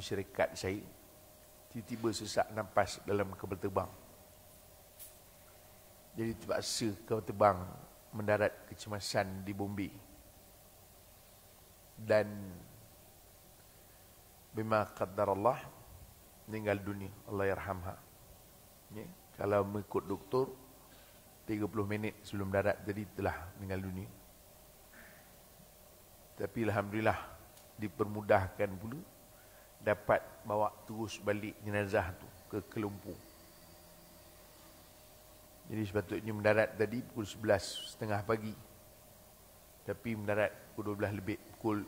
sama syarikat saya tiba-tiba sesak nafas dalam kapal terbang. Jadi terpaksa kapal terbang mendarat kecemasan di Bombay. Dan bima qaddar Allah meninggal dunia Allah yarhamha. Ya kalau mengikut doktor 30 minit sebelum darat jadi telah meninggal dunia. Tapi alhamdulillah dipermudahkan pula dapat bawa terus balik jenazah tu ke Kelumpur jadi sepatutnya mendarat tadi pukul 11 setengah pagi. Tapi mendarat pukul 12 lebih pukul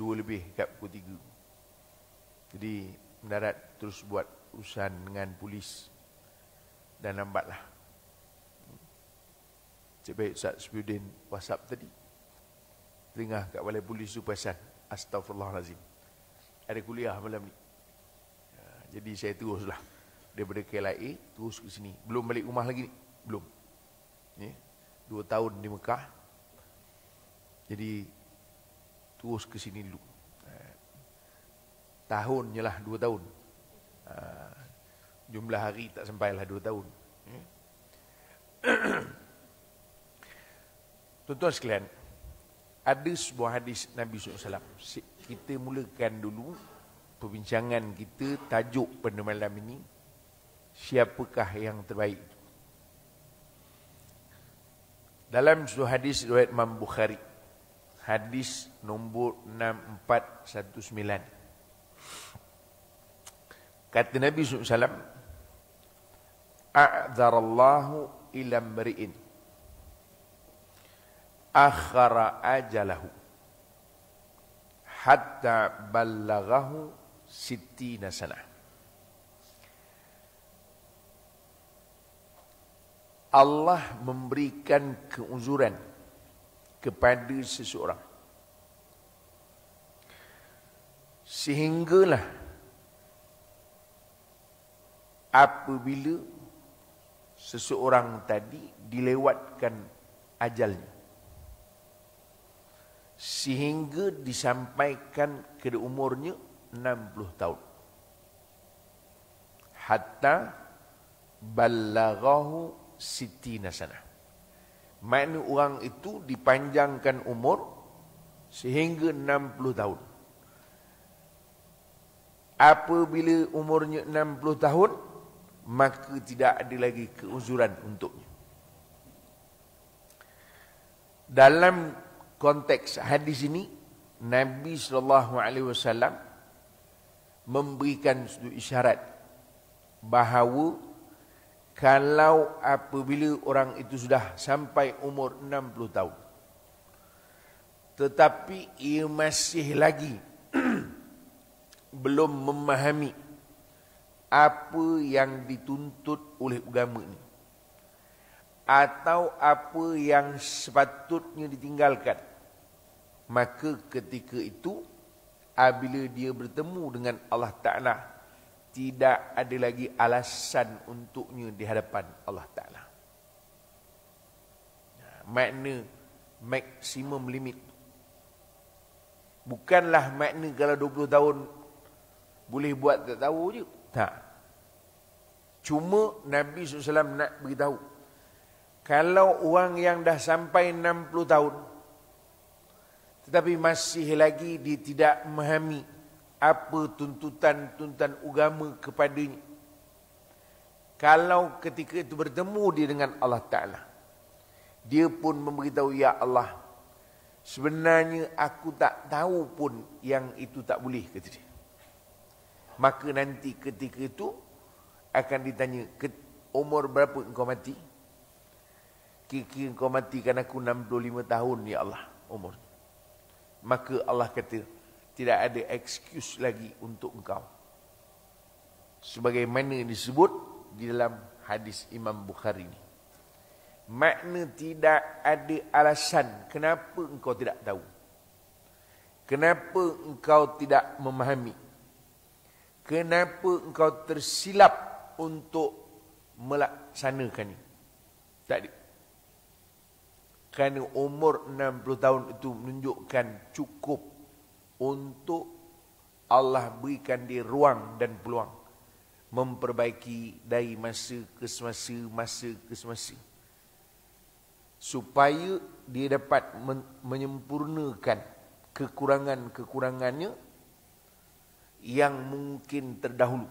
2 lebih kat pukul 3 jadi mendarat terus buat urusan dengan polis. Dan lambatlah. Cik baik Ustaz Spiudin WhatsApp tadi. Tengah kat balai polis tu pasal Astaghfirullahalazim Ada kuliah malam ni ya, Jadi saya teruslah Daripada KLIA Terus ke sini Belum balik rumah lagi ni Belum ya. Dua tahun di Mekah Jadi Terus ke sini dulu ya. Tahunnya lah dua tahun ha. Jumlah hari tak sampailah dua tahun ya. Tuan-tuan sekalian, ada sebuah hadis Nabi SAW. Kita mulakan dulu perbincangan kita tajuk pada malam ini. Siapakah yang terbaik? Dalam sebuah hadis riwayat Imam Bukhari. Hadis nombor 6419. Kata Nabi SAW. A'zarallahu ilam meri'in akhara ajalahu hatta ballaghahu sittina sanah Allah memberikan keuzuran kepada seseorang. Sehinggalah apabila seseorang tadi dilewatkan ajalnya sehingga disampaikan ke umurnya 60 tahun. Hatta ballaghahu sitina sana. Makna orang itu dipanjangkan umur sehingga 60 tahun. Apabila umurnya 60 tahun maka tidak ada lagi keuzuran untuknya. Dalam konteks hadis ini Nabi sallallahu alaihi wasallam memberikan isyarat bahawa kalau apabila orang itu sudah sampai umur 60 tahun tetapi ia masih lagi belum memahami apa yang dituntut oleh agama ini atau apa yang sepatutnya ditinggalkan maka ketika itu apabila dia bertemu dengan Allah Taala tidak ada lagi alasan untuknya di hadapan Allah Taala. Makna maksimum limit bukanlah makna kalau 20 tahun boleh buat tak tahu je. Tak. Cuma Nabi SAW nak beritahu. Kalau orang yang dah sampai 60 tahun, tetapi masih lagi dia tidak memahami apa tuntutan-tuntutan agama kepadanya. Kalau ketika itu bertemu dia dengan Allah Ta'ala. Dia pun memberitahu, Ya Allah, sebenarnya aku tak tahu pun yang itu tak boleh, kata dia. Maka nanti ketika itu akan ditanya, umur berapa engkau mati? Kira-kira engkau mati kan aku 65 tahun, Ya Allah, umur maka Allah kata tidak ada excuse lagi untuk engkau. Sebagaimana disebut di dalam hadis Imam Bukhari ini makna tidak ada alasan kenapa engkau tidak tahu. Kenapa engkau tidak memahami. Kenapa engkau tersilap untuk melaksanakan ini tak kerana umur 60 tahun itu menunjukkan cukup untuk Allah berikan dia ruang dan peluang memperbaiki dari masa ke semasa, masa ke semasa. Supaya dia dapat menyempurnakan kekurangan-kekurangannya yang mungkin terdahulu.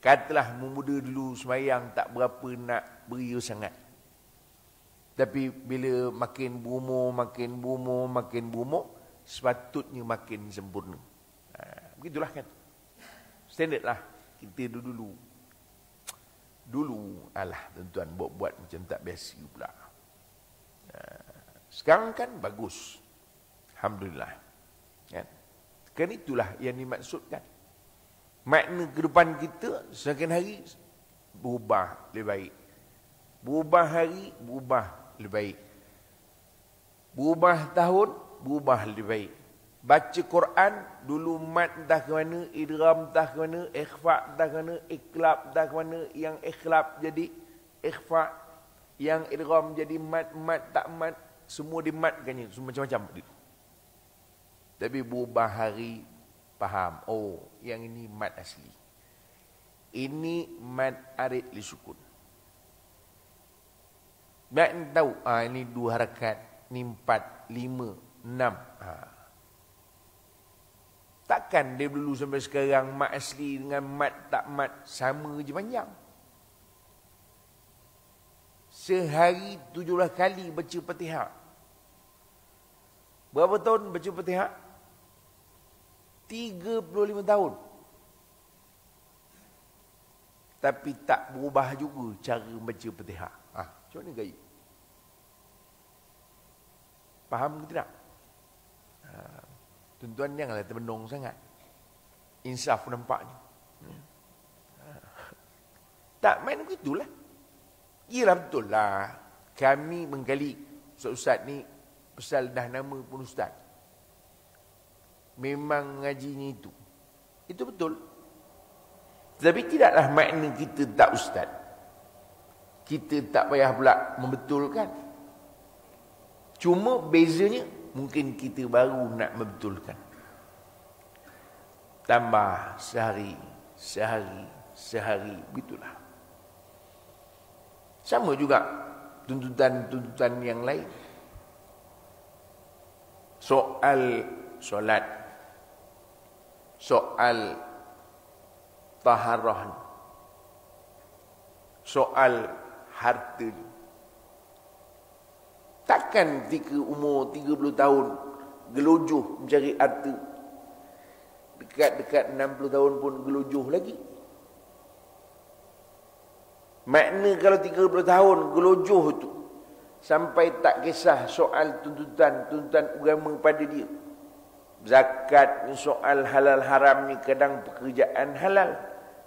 Katalah memuda dulu semayang tak berapa nak beria sangat. Tapi bila makin berumur, makin berumur, makin berumur, sepatutnya makin sempurna. Ha, begitulah kan. Standard lah. Kita dulu-dulu. Dulu, alah tuan-tuan buat-buat macam tak biasa pula. Ha, sekarang kan bagus. Alhamdulillah. Kan? Kan itulah yang dimaksudkan. Makna kehidupan kita semakin hari berubah lebih baik. Berubah hari, berubah lebih baik. Berubah tahun, berubah lebih baik. Baca Quran, dulu mat entah ke mana, idram entah ke mana, ikhfa entah ke mana, iklab entah ke mana, yang ikhlab jadi ikhfa, yang idram jadi mat, mat tak mat, semua dimatkannya, semua macam-macam. Tapi berubah hari, faham, oh yang ini mat asli. Ini mat arid li sukun. Nak tahu, ah ini dua harakat, ni empat, lima, enam. Ha. Takkan dia dulu sampai sekarang mat asli dengan mat tak mat sama je panjang. Sehari tujuh belas kali baca Fatihah. Berapa tahun baca puluh lima tahun. Tapi tak berubah juga cara baca Fatihah. Macam mana gaya? Faham ke tidak? Ha, tuan-tuan janganlah terbenung sangat. Insaf nampaknya. Ha. Tak main begitulah. Ialah betul lah. Kami menggali Ustaz-Ustaz ni pasal dah nama pun Ustaz. Memang ngajinya itu. Itu betul. Tetapi tidaklah makna kita tak Ustaz kita tak payah pula membetulkan. Cuma bezanya mungkin kita baru nak membetulkan. Tambah sehari, sehari, sehari, begitulah. Sama juga tuntutan-tuntutan yang lain. Soal solat. Soal taharah. Soal harta tu. Takkan ketika umur 30 tahun gelojoh mencari harta. Dekat-dekat 60 tahun pun gelojoh lagi. Makna kalau 30 tahun gelojoh tu sampai tak kisah soal tuntutan tuntutan agama pada dia. Zakat ni soal halal haram ni kadang pekerjaan halal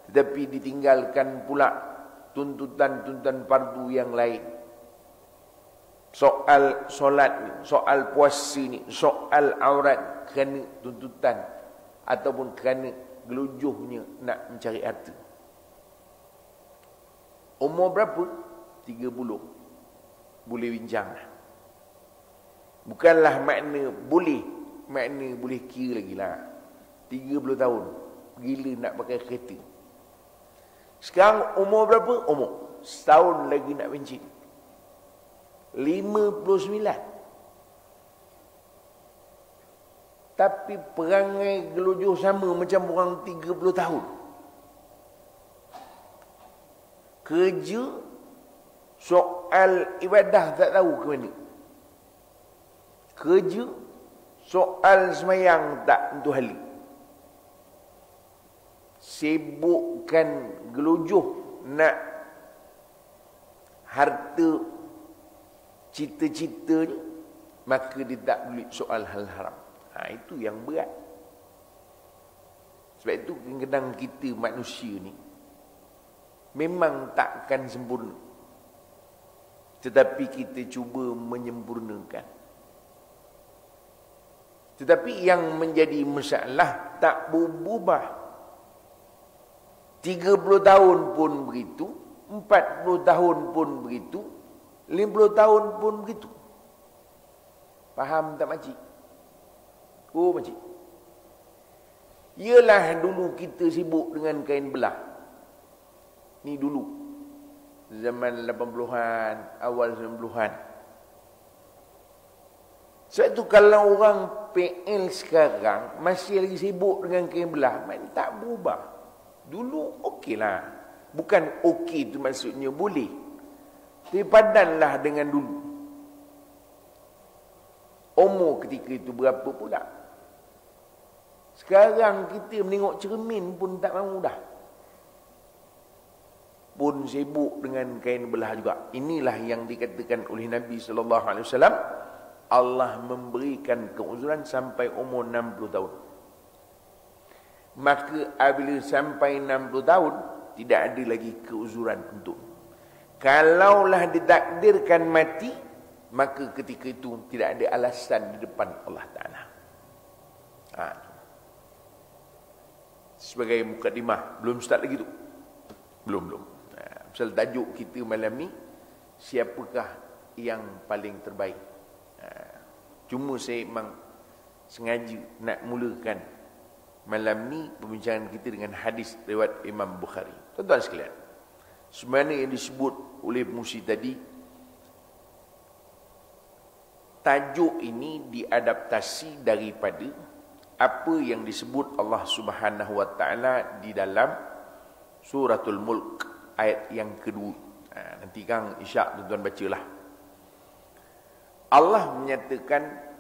tetapi ditinggalkan pula tuntutan-tuntutan fardu yang lain. Soal solat ni, soal puasa ni, soal aurat kerana tuntutan ataupun kerana gelujuhnya nak mencari harta. Umur berapa? 30. Boleh bincang. Bukanlah makna boleh. Makna boleh kira lagi lah. 30 tahun. Gila nak pakai kereta. Sekarang umur berapa? Umur. Setahun lagi nak bencin. 59. Tapi perangai gelujuh sama macam orang 30 tahun. Kerja soal ibadah tak tahu ke mana. Kerja soal semayang tak tentu halik sibukkan gelujuh nak harta cita-cita ni maka dia tak boleh soal hal haram. Ha, itu yang berat. Sebab itu kadang kita manusia ni memang takkan sempurna. Tetapi kita cuba menyempurnakan. Tetapi yang menjadi masalah tak berubah 30 tahun pun begitu, 40 tahun pun begitu, 50 tahun pun begitu. Faham tak makcik? Oh makcik. Ialah dulu kita sibuk dengan kain belah. Ni dulu. Zaman 80-an, awal 90-an. Sebab tu kalau orang PL sekarang masih lagi sibuk dengan kain belah, tak berubah. Dulu okeylah. Bukan okey tu maksudnya boleh. Tapi padanlah dengan dulu. Umur ketika itu berapa pula? Sekarang kita menengok cermin pun tak mahu dah. Pun sibuk dengan kain belah juga. Inilah yang dikatakan oleh Nabi wasallam, Allah memberikan keuzuran sampai umur 60 tahun. Maka apabila sampai 60 tahun, tidak ada lagi keuzuran untuk. Kalaulah ditakdirkan mati, maka ketika itu tidak ada alasan di depan Allah Taala. Ha, sebagai mukadimah belum start lagi tu belum belum ha, pasal tajuk kita malam ni siapakah yang paling terbaik ha, cuma saya memang sengaja nak mulakan malam ni perbincangan kita dengan hadis lewat Imam Bukhari. Tuan-tuan sekalian sebenarnya yang disebut oleh Musi tadi tajuk ini diadaptasi daripada apa yang disebut Allah Subhanahu wa taala di dalam suratul mulk ayat yang kedua. Ha, nanti kang isyak tuan-tuan bacalah. Allah menyatakan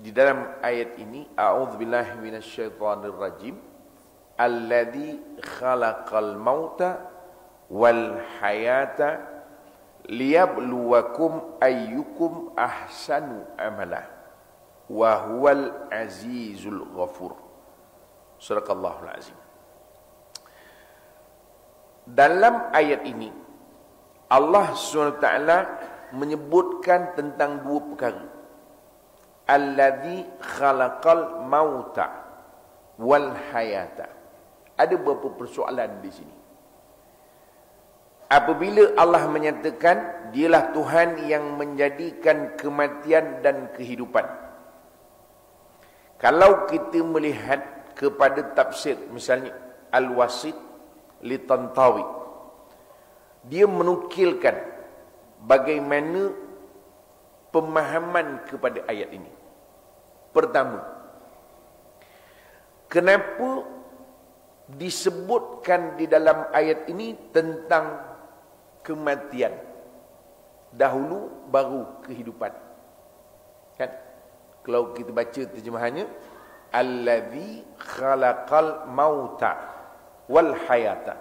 di dalam ayat ini a'udzubillahi minasyaitonir rajim alladzi khalaqal mauta wal hayata liyabluwakum ayyukum ahsanu amala wa huwal azizul ghafur. Surakallahul azim. Dalam ayat ini Allah SWT menyebutkan tentang dua perkara alladhi khalaqal mauta wal hayata. Ada beberapa persoalan di sini. Apabila Allah menyatakan dialah Tuhan yang menjadikan kematian dan kehidupan. Kalau kita melihat kepada tafsir misalnya Al-Wasid li Tantawi dia menukilkan bagaimana pemahaman kepada ayat ini. Pertama, kenapa disebutkan di dalam ayat ini tentang kematian dahulu baru kehidupan? Kan? Kalau kita baca terjemahannya allazi khalaqal mauta wal hayata.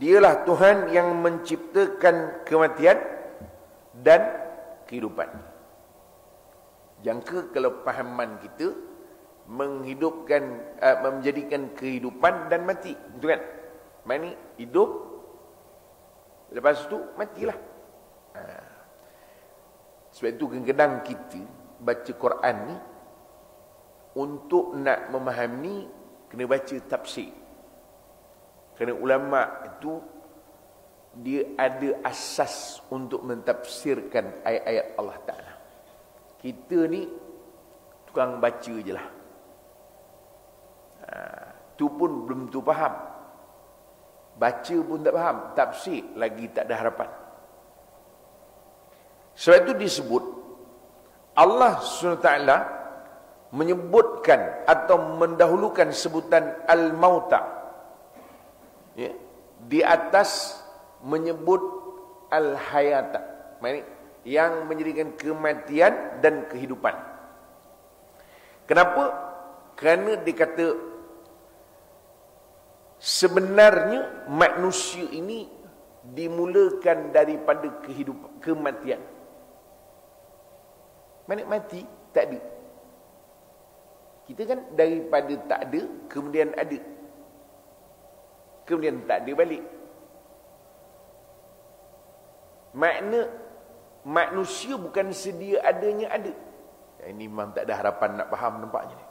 Dialah Tuhan yang menciptakan kematian dan kehidupan. Jangka pahaman kita menghidupkan uh, menjadikan kehidupan dan mati, betul kan? Mana hidup lepas tu matilah. Ha. Sebab itu kadang-kadang kita baca Quran ni untuk nak memahami kena baca tafsir. Kerana ulama itu dia ada asas untuk mentafsirkan ayat-ayat Allah Taala. Kita ni tukang baca je lah. Ha, tu pun belum tu faham. Baca pun tak faham. Tafsir lagi tak ada harapan. Sebab itu disebut Allah SWT menyebutkan atau mendahulukan sebutan Al-Mauta ya, di atas menyebut Al-Hayata yang menjadikan kematian dan kehidupan. Kenapa? Kerana dikata sebenarnya manusia ini dimulakan daripada kehidupan kematian. Mana mati? Tak ada. Kita kan daripada tak ada, kemudian ada. Kemudian tak ada balik. Makna manusia bukan sedia adanya ada. Ini memang tak ada harapan nak faham nampaknya ni.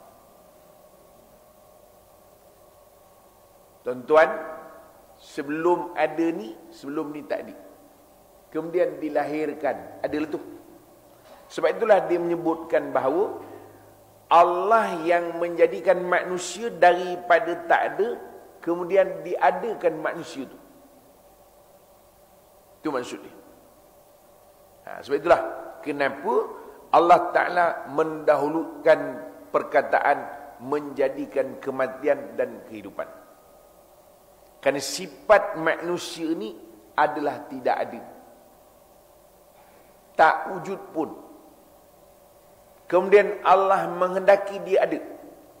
Tuan-tuan, sebelum ada ni, sebelum ni tak ada. Kemudian dilahirkan, adalah tu. Sebab itulah dia menyebutkan bahawa Allah yang menjadikan manusia daripada tak ada kemudian diadakan manusia itu. Itu maksud dia. Ha, sebab itulah kenapa Allah Ta'ala mendahulukan perkataan menjadikan kematian dan kehidupan. Kerana sifat manusia ini adalah tidak ada. Tak wujud pun. Kemudian Allah menghendaki dia ada.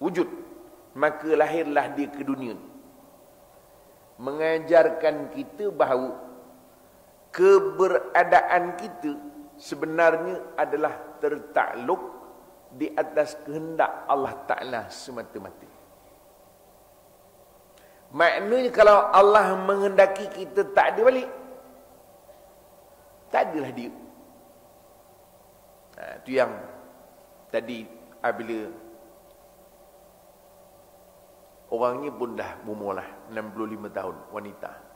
Wujud. Maka lahirlah dia ke dunia. Mengajarkan kita bahawa keberadaan kita sebenarnya adalah tertakluk di atas kehendak Allah Ta'ala semata-mata. Maknanya kalau Allah menghendaki kita tak ada balik. Tak adalah dia. Ha, itu yang tadi apabila orangnya pun dah umur lah 65 tahun wanita.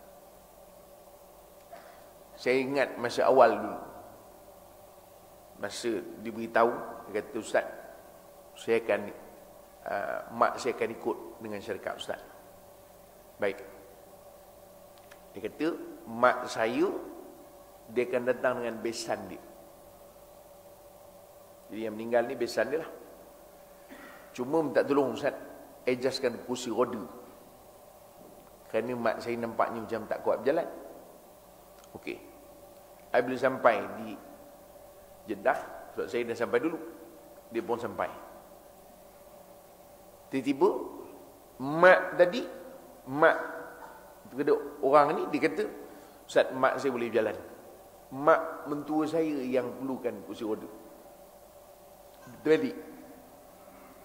Saya ingat masa awal dulu. Masa diberitahu, kata Ustaz, saya akan, uh, mak saya akan ikut dengan syarikat Ustaz. Baik. Dia kata, mak saya, dia akan datang dengan besan dia. Jadi yang meninggal ni besan dia lah. Cuma minta tolong Ustaz, adjustkan kursi roda. Kerana mak saya nampaknya macam tak kuat berjalan. Okey. Saya boleh sampai di Jeddah, sebab saya dah sampai dulu. Dia pun sampai. Tiba-tiba, mak tadi mak kata orang ni dia kata Ustaz mak saya boleh berjalan mak mentua saya yang perlukan kursi roda. Jadi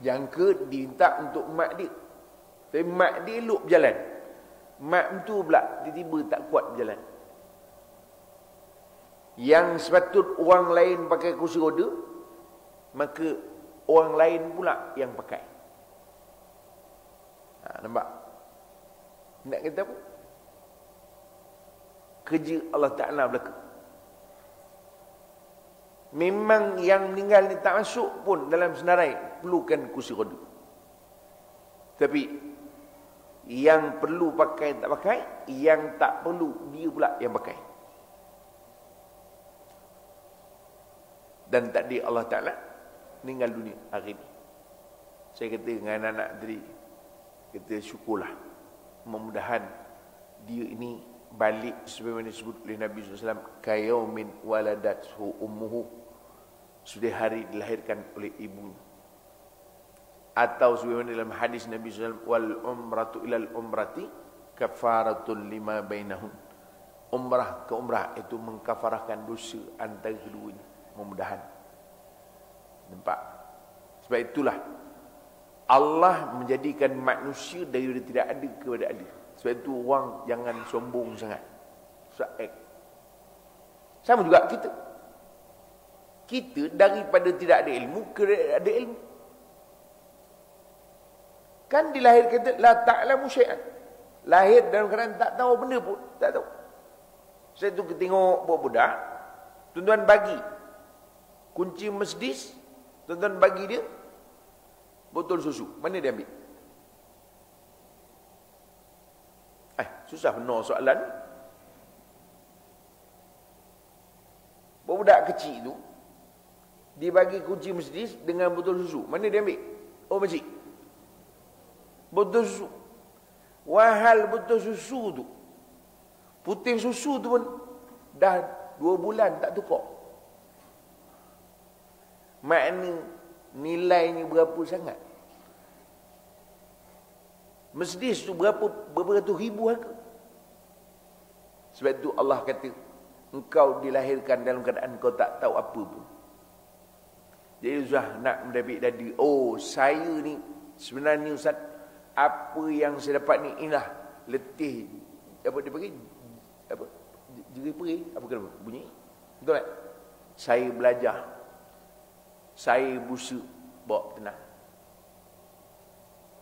yang ke diminta untuk mak dia. Tapi mak dia elok berjalan. Mak mentua pula tiba-tiba tak kuat berjalan yang sepatut orang lain pakai kursi roda maka orang lain pula yang pakai ha, nampak nak kata apa? Kerja Allah Ta'ala berlaku. Memang yang meninggal ni tak masuk pun dalam senarai. Perlukan kursi roda. Tapi, yang perlu pakai tak pakai, yang tak perlu dia pula yang pakai. Dan tadi Allah Ta'ala meninggal dunia hari ini. Saya kata dengan anak-anak tadi, kita syukurlah mudah-mudahan dia ini balik sebagaimana disebut oleh Nabi SAW kayaumin waladathu ummuhu. Sudah hari dilahirkan oleh ibu atau sebagaimana dalam hadis Nabi SAW wal umratu ilal umrati kafaratun lima bainahum umrah ke umrah itu mengkafarahkan dosa antara keduanya mudah-mudahan nampak sebab itulah Allah menjadikan manusia dari tidak ada kepada ada. Sebab itu orang jangan sombong sangat. Saat. Sama juga kita. Kita daripada tidak ada ilmu ke ada ilmu. Kan dilahirkan la ta'lamu syai'an. Lahir dalam keadaan tak tahu benda pun, tak tahu. Saya tu tengok budak-budak, tuan-tuan bagi kunci masjid, tuan-tuan bagi dia, botol susu. Mana dia ambil? Eh, susah benar soalan. Budak kecil tu, dia bagi kunci masjid dengan botol susu. Mana dia ambil? Oh, masjid. Botol susu. Wahal botol susu tu. Putih susu tu pun dah dua bulan tak tukar. Maknanya nilainya berapa sangat? Mesdis tu berapa berapa ratus ribu harga sebab itu Allah kata engkau dilahirkan dalam keadaan kau tak tahu apa pun. Jadi Ustaz nak mendapat dadi oh saya ni sebenarnya Ustaz apa yang saya dapat ni inilah letih apa dia panggil? Apa? Jeri peri apa kena bunyi? Betul tak? Saya belajar saya busuk bawa tenang.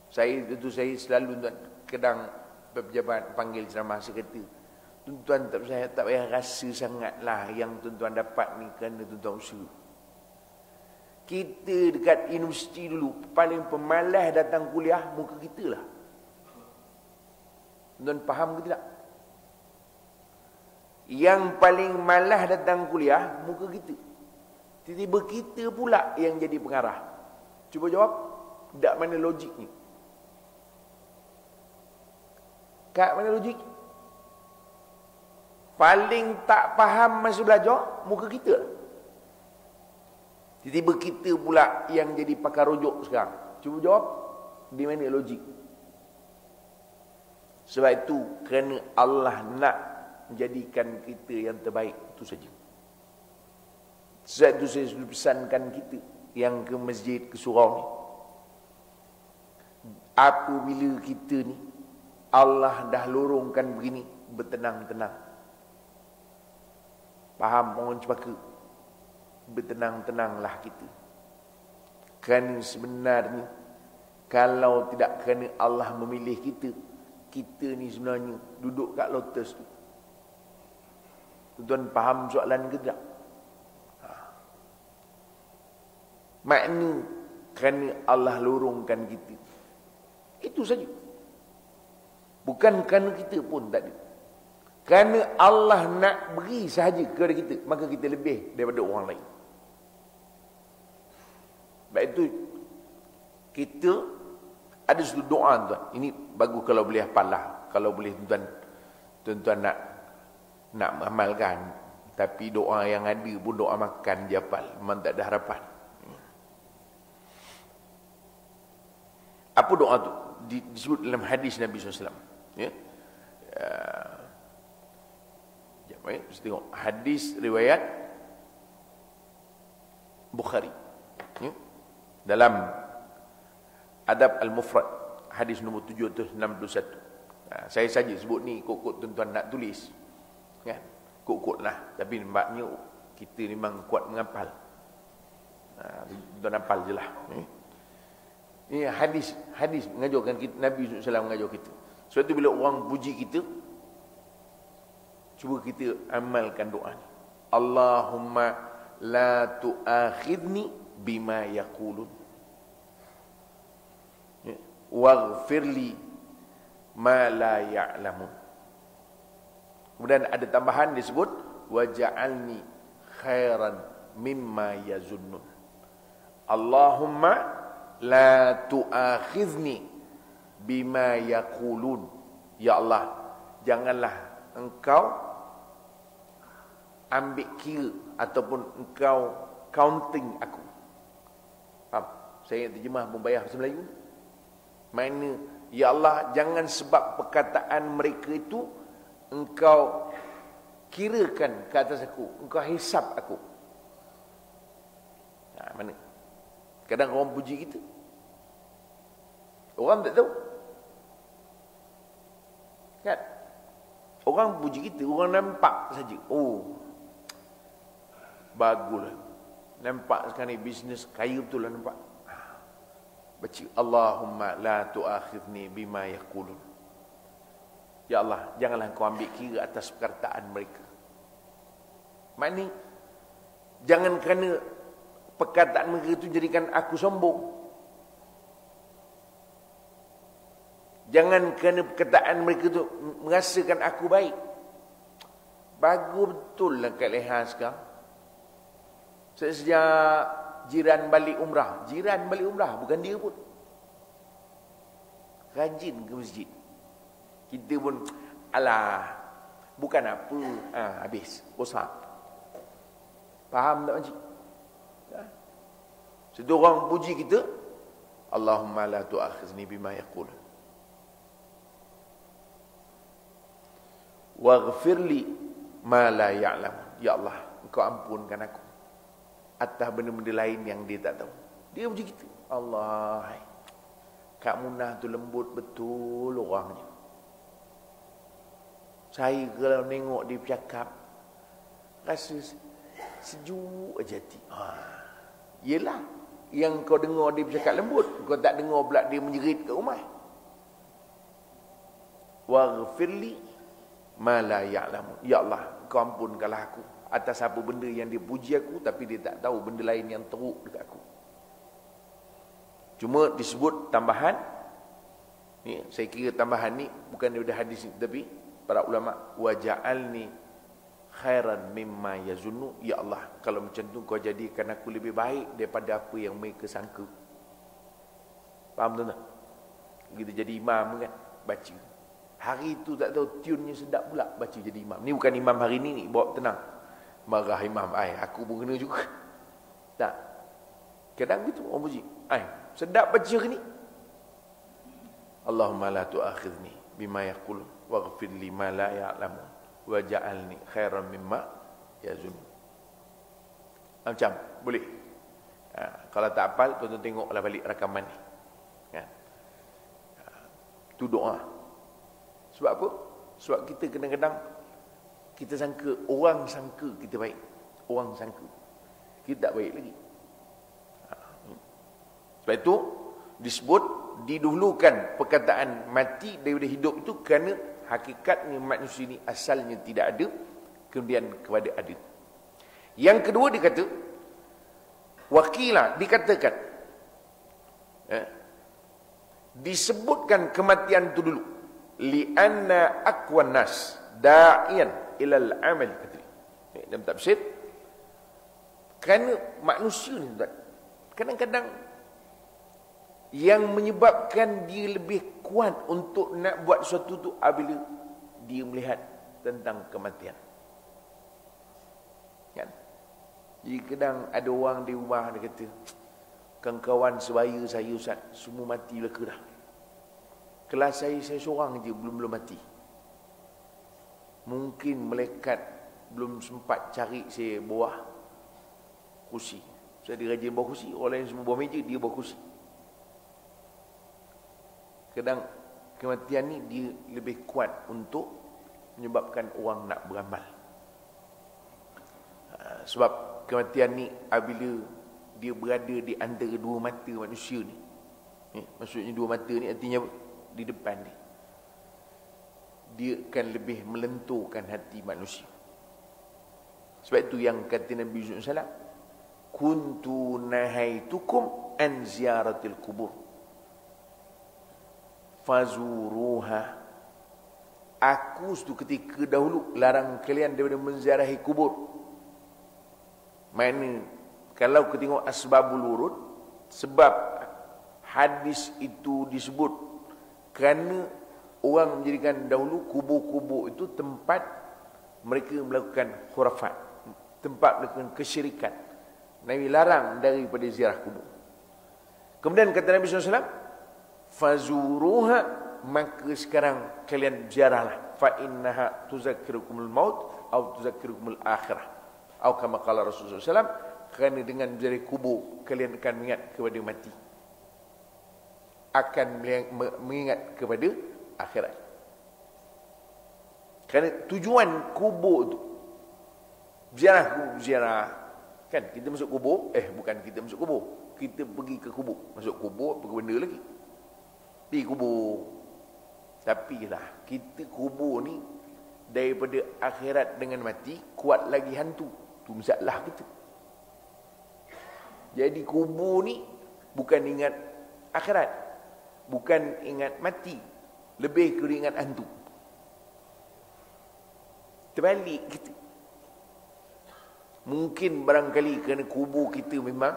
Saya itu saya selalu tuan kedang pejabat panggil ceramah sekretar. Tuan-tuan tak saya tak payah rasa sangatlah yang tuan-tuan dapat ni kerana tuan-tuan usaha. Kita dekat universiti dulu paling pemalas datang kuliah muka kita lah. Tuan faham ke tidak? Yang paling malas datang kuliah muka kita. Tiba-tiba kita pula yang jadi pengarah. Cuba jawab. Tak mana logik ni? Kat mana logik? Paling tak faham masa belajar, muka kita. Tiba-tiba kita pula yang jadi pakar rujuk sekarang. Cuba jawab, di mana logik? Sebab itu, kerana Allah nak menjadikan kita yang terbaik, itu saja. Sebab itu saya sudah pesankan kita yang ke masjid, ke surau ni. Apabila kita ni, Allah dah lorongkan begini, bertenang-tenang. Faham orang cebaka Bertenang-tenanglah kita Kerana sebenarnya Kalau tidak kerana Allah memilih kita Kita ni sebenarnya Duduk kat lotus tu Tuan faham soalan ke tidak? Ha. Makna Kerana Allah lorongkan kita Itu saja Bukan kerana kita pun tak ada kerana Allah nak beri sahaja kepada kita, maka kita lebih daripada orang lain. Sebab itu, kita ada satu doa tuan. Ini bagus kalau boleh hafal lah. Kalau boleh tuan, tuan-tuan nak nak mengamalkan. Tapi doa yang ada pun doa makan je hafal. Memang tak ada harapan. Apa doa tu? Disebut dalam hadis Nabi SAW. Ya? Uh, Baik, kita tengok hadis riwayat Bukhari. Ya? Dalam Adab Al-Mufrad hadis nombor 761. Ha, saya saja sebut ni kok-kok tuan-tuan nak tulis. Kan? Kok-kok lah. Tapi nampaknya kita memang kuat mengampal. Ha, tuan ampal je lah. Ya? Ini hadis hadis mengajarkan kita, Nabi SAW mengajar kita. Sebab itu bila orang puji kita, Cuba kita amalkan doa ni. Allahumma la tu'akhidni bima yaqulun. Ya. Waghfirli ma la ya'lamun. Kemudian ada tambahan disebut waj'alni khairan mimma yazunnun. Allahumma la tu'akhidni bima yaqulun. Ya Allah, janganlah engkau ambil kira ataupun engkau counting aku. Faham? Saya terjemah membayar bahasa Melayu. Mana ya Allah jangan sebab perkataan mereka itu engkau kirakan ke atas aku, engkau hisap aku. Nah, mana? Kadang orang puji kita. Orang tak tahu. Kan? Orang puji kita, orang nampak saja. Oh, Baguslah. Nampak sekarang ni bisnes kaya betul lah nampak. Baca Allahumma la tu'akhidni bima yaqulun. Ya Allah, janganlah kau ambil kira atas perkataan mereka. Maknanya, jangan kerana perkataan mereka itu jadikan aku sombong. Jangan kerana perkataan mereka itu merasakan aku baik. Bagus betul lah kat leher sekarang. Sejak jiran balik umrah. Jiran balik umrah, bukan dia pun. Rajin ke masjid. Kita pun, alah, bukan apa. Ha, habis, bosak. Faham tak makcik? Satu orang puji kita, Allahumma la tu'akhizni bima yaqul. Waghfirli ma la ya'lam. Ya Allah, engkau ampunkan aku atas benda-benda lain yang dia tak tahu. Dia macam kita. Allah. Kak Munah tu lembut betul orangnya. Saya kalau tengok dia bercakap, rasa sejuk aja hati. Ha. Yelah, yang kau dengar dia bercakap lembut, kau tak dengar pula dia menjerit ke rumah. Waghfirli ma la ya'lamu. Ya Allah, kau ampunkanlah aku atas apa benda yang dia puji aku tapi dia tak tahu benda lain yang teruk dekat aku. Cuma disebut tambahan ni saya kira tambahan ni bukan daripada hadis ni tapi para ulama waja'alni khairan mimma yazunnu. Ya Allah kalau macam tu kau jadikan aku lebih baik daripada apa yang mereka sangka. Faham tu tak kita jadi imam kan baca. Hari tu tak tahu tunnya sedap pula baca jadi imam. Ni bukan imam hari ni ni bawa tenang. Marah imam ai aku pun kena juga. Tak. Kadang gitu orang puji. Ai sedap baca ni. Allahumma la tu'akhidni bima yaqul waghfir li ma la ya'lamun wa ja'alni khairan mimma yazun. Macam boleh. Ha, kalau tak hafal tuan-tuan tengoklah balik rakaman ni. Ha, tu doa. Sebab apa? Sebab kita kadang-kadang kita sangka orang sangka kita baik. Orang sangka. Kita tak baik lagi. Ha. Sebab itu disebut didahulukan perkataan mati daripada hidup itu kerana hakikatnya manusia ini asalnya tidak ada kemudian kepada ada. Yang kedua dia kata wakila dikatakan eh, disebutkan kematian itu dulu. Lianna aqwan nas da'iyan ilal amal kata eh, dalam tafsir kerana manusia ni kadang-kadang yang menyebabkan dia lebih kuat untuk nak buat sesuatu tu apabila dia melihat tentang kematian. Kan? Jadi kadang ada orang di rumah dia kata, kawan-kawan sebaya saya Ustaz, semua mati belaka dah. Kelas saya, saya seorang je belum-belum mati. Mungkin melekat belum sempat cari saya bawah kursi. Saya dirajin bawah kursi, orang lain semua bawah meja, dia bawah kursi. Kadang kematian ni dia lebih kuat untuk menyebabkan orang nak beramal. Ha, sebab kematian ni apabila dia berada di antara dua mata manusia ni. Maksudnya dua mata ni artinya di depan ni. Dia akan lebih melenturkan hati manusia. Sebab itu yang kata Nabi SAW. Kuntu nahaitukum an ziaratil kubur fazuruha. Aku tu ketika dahulu larang kalian daripada menziarahi kubur. Mana kalau kita tengok asbabul urud sebab hadis itu disebut kerana orang menjadikan dahulu kubur-kubur itu tempat mereka melakukan khurafat tempat melakukan kesyirikan. Nabi larang daripada ziarah kubur. Kemudian kata Nabi SAW fazuruha maka sekarang kalian ziarahlah. Fa innaha tuzakkirukumul maut atau tuzakkirukumul akhirah. Atau kama qala Rasulullah SAW kerana dengan menjadi kubur kalian akan mengingat kepada mati. Akan mengingat kepada akhirat. Kerana tujuan kubur tu ziarah ziarah kan? Kita masuk kubur eh bukan kita masuk kubur. Kita pergi ke kubur. Masuk kubur apa benda lagi Pergi kubur. Tapi lah, kita kubur ni daripada akhirat dengan mati, kuat lagi hantu. Itu masalah kita. Jadi kubur ni bukan ingat akhirat. Bukan ingat mati. Lebih ke ingat hantu. Terbalik kita. Mungkin barangkali kerana kubur kita memang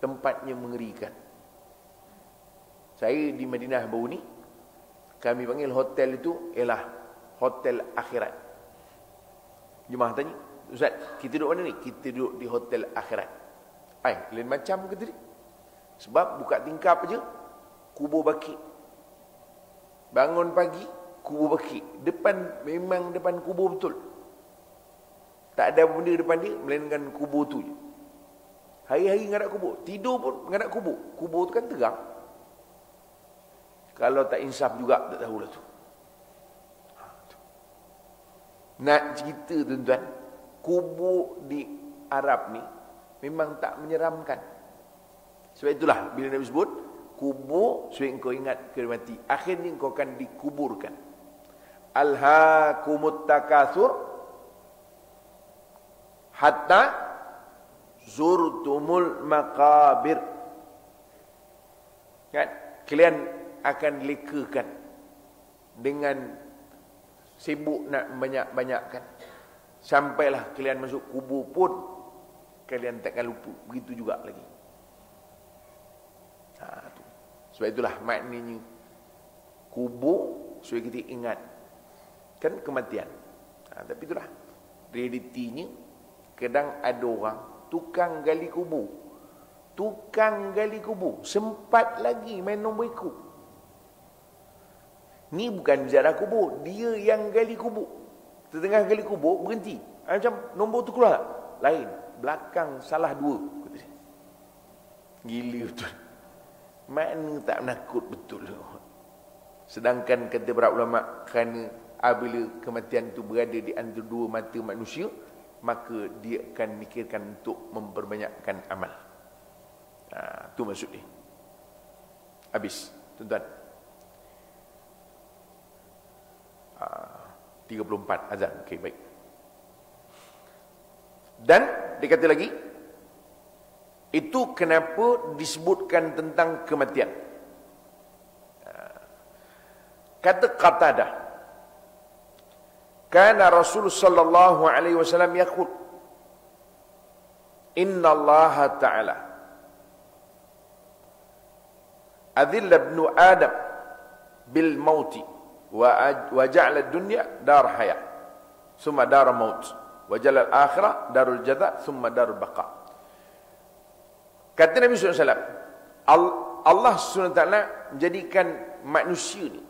tempatnya mengerikan. Saya di Madinah baru ni kami panggil hotel itu ialah hotel akhirat. Jemaah tanya, Ustaz, kita duduk mana ni? Kita duduk di hotel akhirat. Ai, lain macam ke tadi? Sebab buka tingkap aja kubur baki. Bangun pagi kubur baki. Depan memang depan kubur betul. Tak ada benda depan dia melainkan kubur tu je. Hari-hari ngadak kubur. Tidur pun ngadak kubur. Kubur tu kan terang. Kalau tak insaf juga tak tahulah tu. Nak cerita tuan-tuan, kubur di Arab ni memang tak menyeramkan. Sebab itulah bila Nabi sebut kubur supaya engkau ingat ke mati. Akhirnya engkau akan dikuburkan. Alhaakumut takatsur hatta zurtumul maqabir Kan? Kalian akan lekakan dengan sibuk nak banyak-banyakkan. Sampailah kalian masuk kubur pun kalian takkan lupa. Begitu juga lagi. Ha, tu. Sebab itulah maknanya kubur supaya kita ingat kan kematian. Ha, tapi itulah realitinya kadang ada orang tukang gali kubur. Tukang gali kubur sempat lagi main nombor ikut. Ni bukan ziarah kubur, dia yang gali kubur. Setengah gali kubur berhenti. Ha, macam nombor tu keluar Lain, belakang salah dua. Gila betul. Mana tak nakut betul. Sedangkan kata beberapa ulama kerana apabila kematian itu berada di antara dua mata manusia, maka dia akan mikirkan untuk memperbanyakkan amal. Ha, itu maksud dia. Habis, tuan-tuan. Ha, 34 azan. Okey, baik. Dan dia kata lagi, itu kenapa disebutkan tentang kematian. Ha, kata Qatadah, Kana Rasul sallallahu alaihi wasallam yaqul Inna Allah Ta'ala Adhill ibn Adam bil mauti wa ja'ala dunya dar haya thumma dar maut. Wa ja'ala al-akhirah darul jaza thumma darul baqa. Kata Nabi sallallahu alaihi wasallam Allah Subhanahu taala menjadikan manusia ni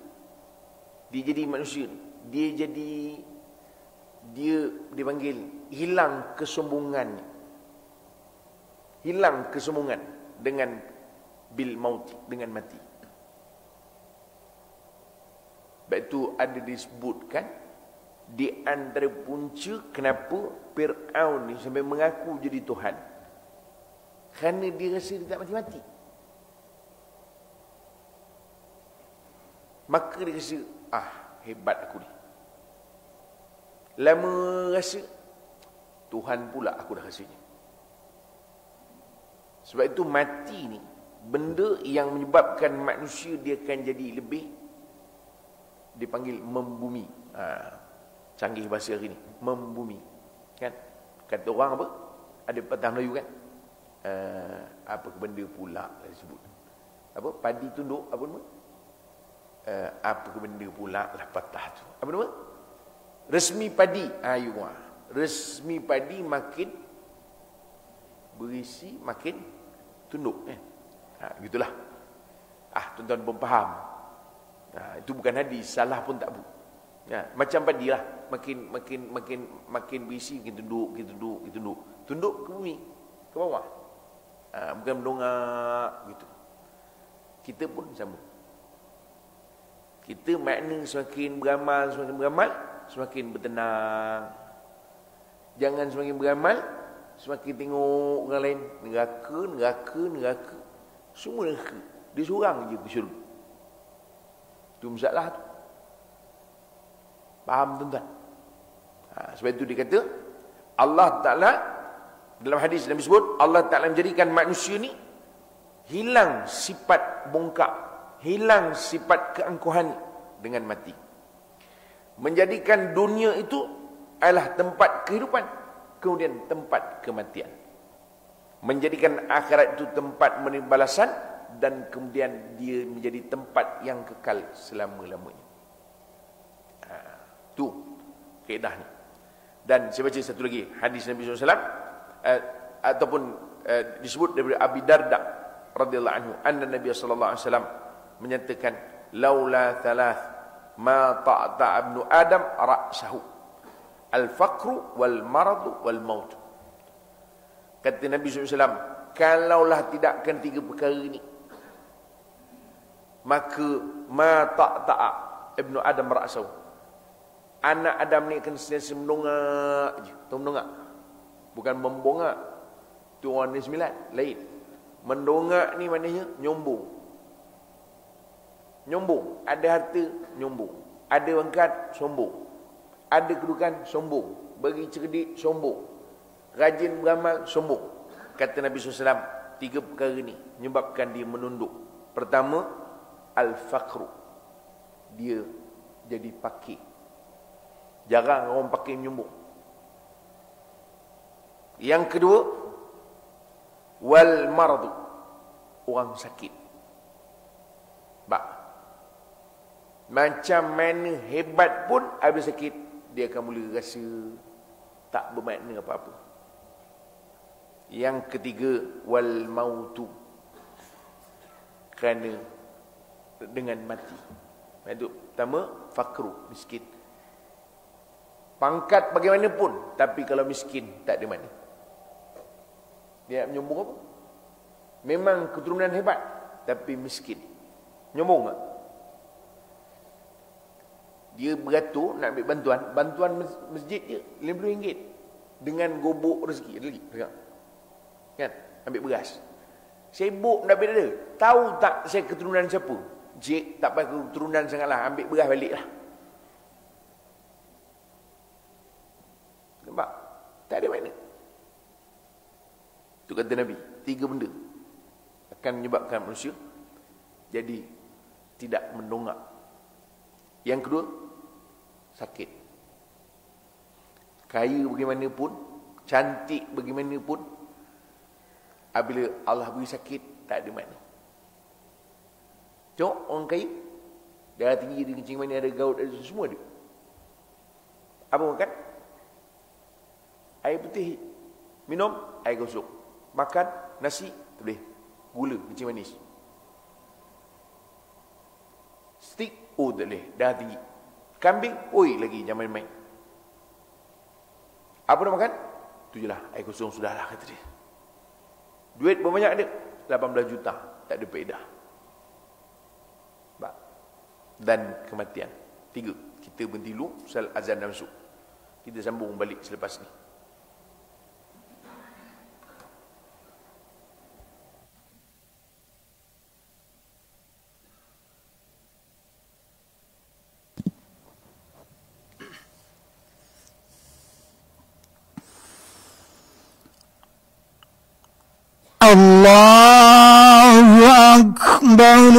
dia jadi manusia ni dia jadi dia dipanggil hilang kesombongan hilang kesombongan dengan bil mauti dengan mati sebab itu ada disebutkan di antara punca kenapa Fir'aun ni sampai mengaku jadi Tuhan. Kerana dia rasa dia tak mati-mati. Maka dia rasa ah hebat aku ni. Lama rasa Tuhan pula aku dah rasanya. Sebab itu mati ni Benda yang menyebabkan manusia Dia akan jadi lebih Dipanggil membumi. Ha, Canggih bahasa hari ni. Membumi. Kan? Kata orang apa? Ada patah Melayu kan? Uh, Apa benda pula disebut Apa? Padi tunduk Apa nama? Uh, Apa benda pula lah patah tu. Apa nama? Resmi padi. Ayuah ha, resmi padi makin berisi makin tunduk eh. Ha, gitulah ah tuan-tuan pun faham ha, itu bukan hadis salah pun tak bu ya, macam padi lah makin makin makin makin berisi makin tunduk makin tunduk makin tunduk tunduk ke bumi ke bawah ha, bukan mendongak gitu kita pun sama kita makna semakin beramal semakin beramal semakin bertenang. Jangan semakin beramal, semakin tengok orang lain. Neraka, neraka, neraka. Semua neraka. Dia seorang je ke syurga. Itu masalah tu. Faham tuan-tuan? Ha, sebab itu dia kata, Allah Ta'ala, dalam hadis Nabi sebut, Allah Ta'ala menjadikan manusia ni, hilang sifat bongkak, hilang sifat keangkuhan dengan mati menjadikan dunia itu adalah tempat kehidupan kemudian tempat kematian menjadikan akhirat itu tempat menerima balasan dan kemudian dia menjadi tempat yang kekal selama-lamanya. Ha, tu kaedahnya dan saya baca satu lagi hadis Nabi SAW eh, ataupun eh, disebut daripada Abi Darda radhiyallahu anhu anna Nabi sallallahu alaihi wasallam menyatakan laula thalath ma ta'ta ibnu adam ra'sahu al-faqru wal maradu wal maut kata Nabi SAW kalaulah tidakkan tiga perkara ini maka ma ta'ta ibnu adam ra'sahu anak adam ni akan sentiasa mendongak je. Tu mendongak bukan membongak. Tu orang ni sembilan. Lain. Mendongak ni maknanya nyombong. Nyombong. Ada harta nyombong. Ada wangkat sombong. Ada kedudukan sombong. Bagi cerdik sombong. Rajin beramal sombong. Kata Nabi SAW tiga perkara ni menyebabkan dia menunduk. Pertama, al-faqru. Dia jadi pakir. Jarang orang pakai menyumbung. Yang kedua, wal maradu. Orang sakit. Bak. Macam mana hebat pun habis sakit, dia akan mula rasa tak bermakna apa-apa. Yang ketiga, wal mautu. Kerana dengan mati. Itu pertama, fakru, miskin. Pangkat bagaimanapun, tapi kalau miskin, tak ada mana. Dia nak menyumbung apa? Memang keturunan hebat, tapi miskin. Nyumbung tak? Dia beratur nak ambil bantuan, bantuan masjid je, RM50. Dengan gobok rezeki, ada lagi. Kan? Ambil beras. Sibuk nak dia. Tahu tak saya keturunan siapa? Jik tak payah keturunan sangatlah, ambil beras baliklah. Nampak? Tak ada makna. Itu kata Nabi. Tiga benda akan menyebabkan manusia jadi tidak mendongak. Yang kedua, sakit. Kaya bagaimanapun, cantik bagaimanapun, apabila Allah beri sakit, tak ada makna. Tengok orang kaya, darah tinggi, dia kencing mana, ada gaut, ada semua ada. Apa makan? Air putih. Minum, air gosok. Makan, nasi, tak boleh. Gula, kencing manis. Stick, oh tak boleh. Darah tinggi. Kambing, oi lagi, jangan main-main. Apa nak makan? Tu je lah, air kosong sudahlah, kata dia. Duit berapa banyak ada? 18 juta. Tak ada pedah Dan kematian. Tiga. Kita berhenti dulu, sel azan dan masuk. Kita sambung balik selepas ni. الله أكبر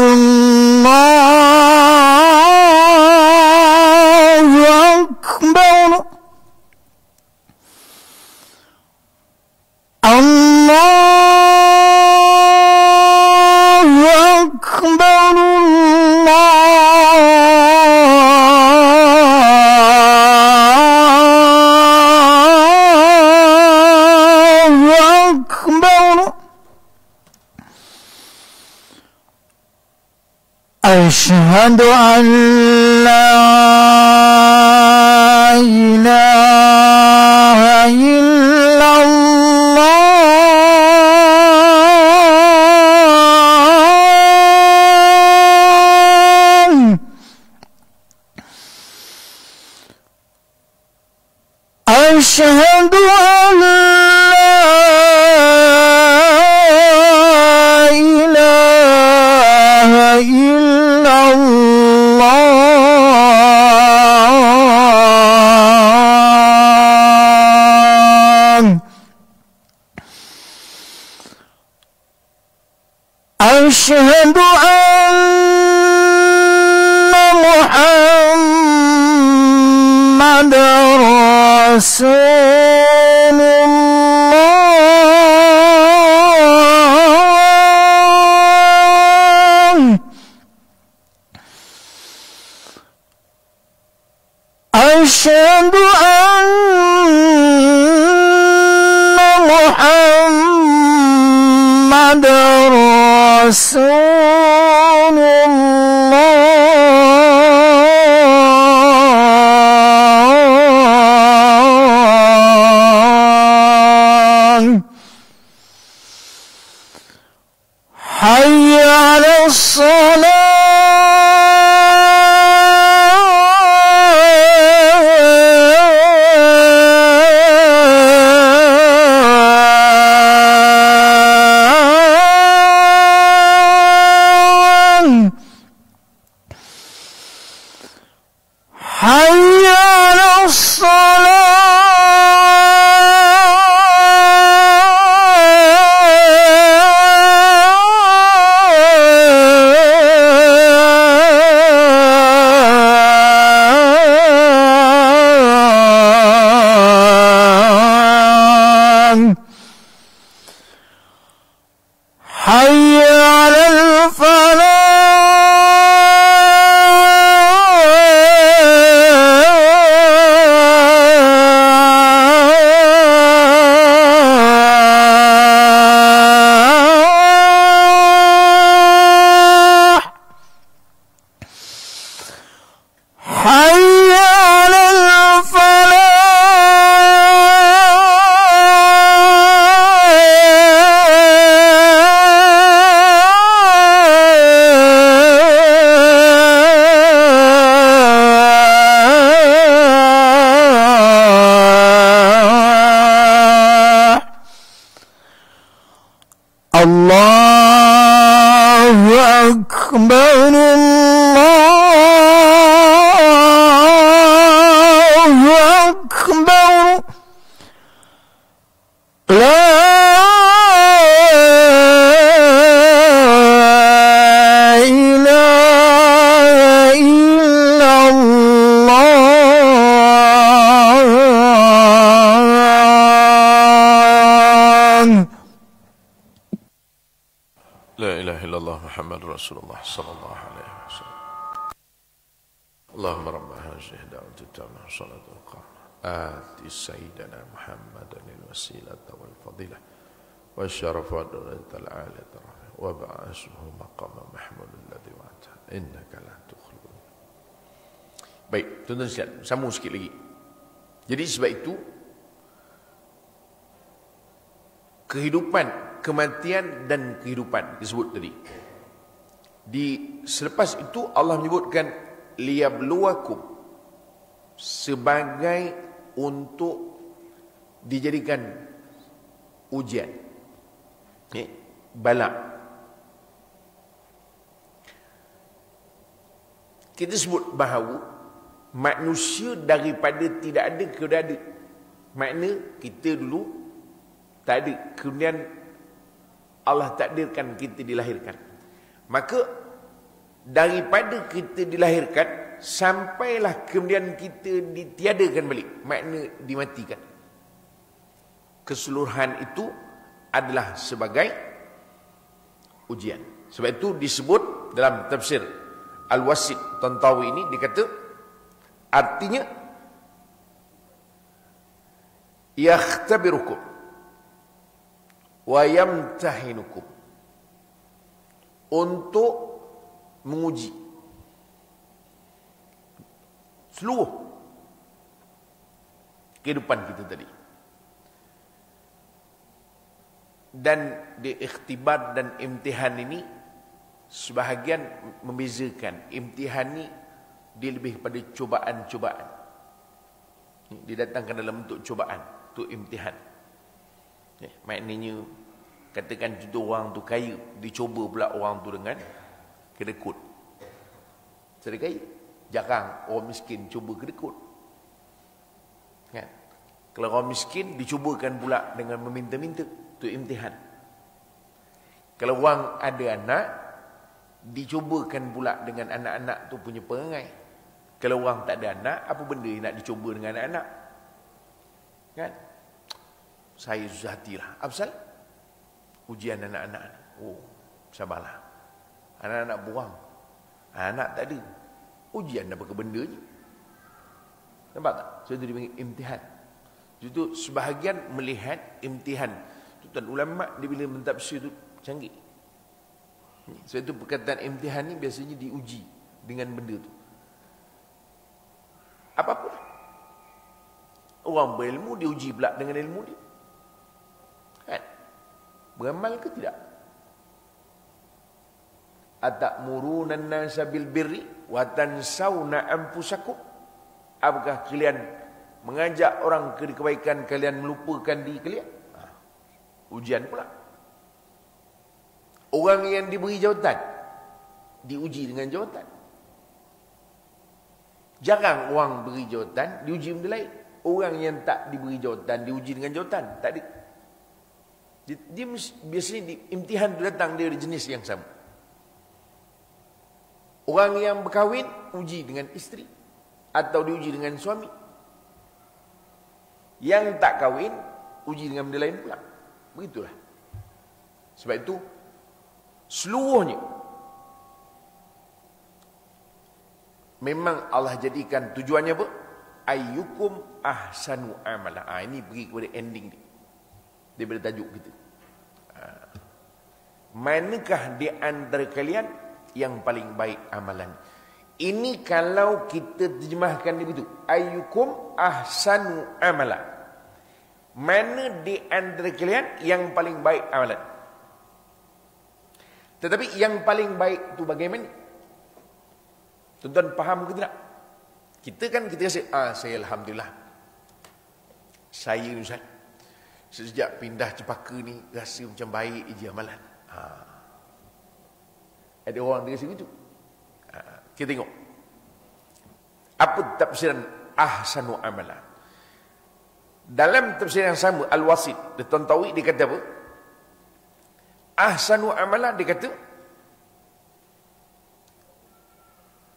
أشهد أن لا إله إلا Allah سيدنا محمدا الوسيلة والفضيلة والشرف والدرجة العالية الرفيعة وبعثه مقام محمود الذي وعدته إنك لا تخلف Baik, tuan-tuan sekalian, sambung sikit lagi. Jadi sebab itu kehidupan, kematian dan kehidupan disebut tadi. Di selepas itu Allah menyebutkan liyabluwakum sebagai untuk dijadikan ujian. Okay. Bala. Kita sebut bahawa manusia daripada tidak ada kepada ada. Makna kita dulu tak ada. Kemudian Allah takdirkan kita dilahirkan. Maka daripada kita dilahirkan sampailah kemudian kita ditiadakan balik. Makna dimatikan. Keseluruhan itu adalah sebagai ujian. Sebab itu disebut dalam tafsir Al-Wasid Tantawi ini dikata artinya yakhtabirukum wa yamtahinukum untuk menguji seluruh kehidupan kita tadi. Dan di ikhtibar dan imtihan ini sebahagian membezakan. Imtihan ini dia lebih kepada cubaan-cubaan. Didatangkan dalam bentuk cubaan untuk imtihan. Ya, maknanya katakan contoh orang tu kaya dicuba pula orang tu dengan kedekut kaya jarang orang miskin cuba kedekut kan? Kalau orang miskin dicubakan pula dengan meminta-minta untuk imtihan. Kalau orang ada anak dicubakan pula dengan anak-anak tu punya perangai. Kalau orang tak ada anak apa benda yang nak dicuba dengan anak-anak? Kan? Saya susah hatilah. Apa salah ujian anak-anak. Oh sabarlah. Anak-anak buang. Anak tak ada ujian apa ke benda je nampak tak? So itu dipanggil imtihan. Itu sebahagian melihat imtihan. Tuan ulama dia bila mentafsir tu canggih. Sebab itu perkataan imtihan ni biasanya diuji dengan benda tu. Apapun orang berilmu diuji pula dengan ilmu dia. Kan? Beramal ke tidak atakmuruna an-nasa bil birri wa tansawna anfusakum apakah kalian mengajak orang ke kebaikan kalian melupakan diri kalian ha. ujian pula orang yang diberi jawatan diuji dengan jawatan Jarang orang beri jawatan diuji benda lain. Orang yang tak diberi jawatan diuji dengan jawatan. Tak ada. Dia, dia biasanya di, imtihan itu datang dari jenis yang sama. Orang yang berkahwin uji dengan isteri atau diuji dengan suami. Yang tak kahwin uji dengan benda lain pula. Begitulah. Sebab itu seluruhnya memang Allah jadikan tujuannya apa? Ayyukum ahsanu amala. Ha, ini pergi kepada ending ni. Daripada tajuk kita. Ha. Manakah di antara kalian yang paling baik amalan? Ini kalau kita terjemahkan begitu. Ayyukum ahsanu amala. Mana di antara kalian yang paling baik amalan? Tetapi yang paling baik itu bagaimana? Tuan-tuan faham ke tidak? Kita kan kita rasa, ah saya Alhamdulillah. Saya Ustaz, sejak pindah cepaka ni, rasa macam baik je amalan. Ha. Ada orang dia situ. Ha. Kita tengok. Apa tafsiran ahsanu amalan? Dalam tafsir yang sama Al-Wasid di Tantawi dia kata apa? Ahsanu amalan dia kata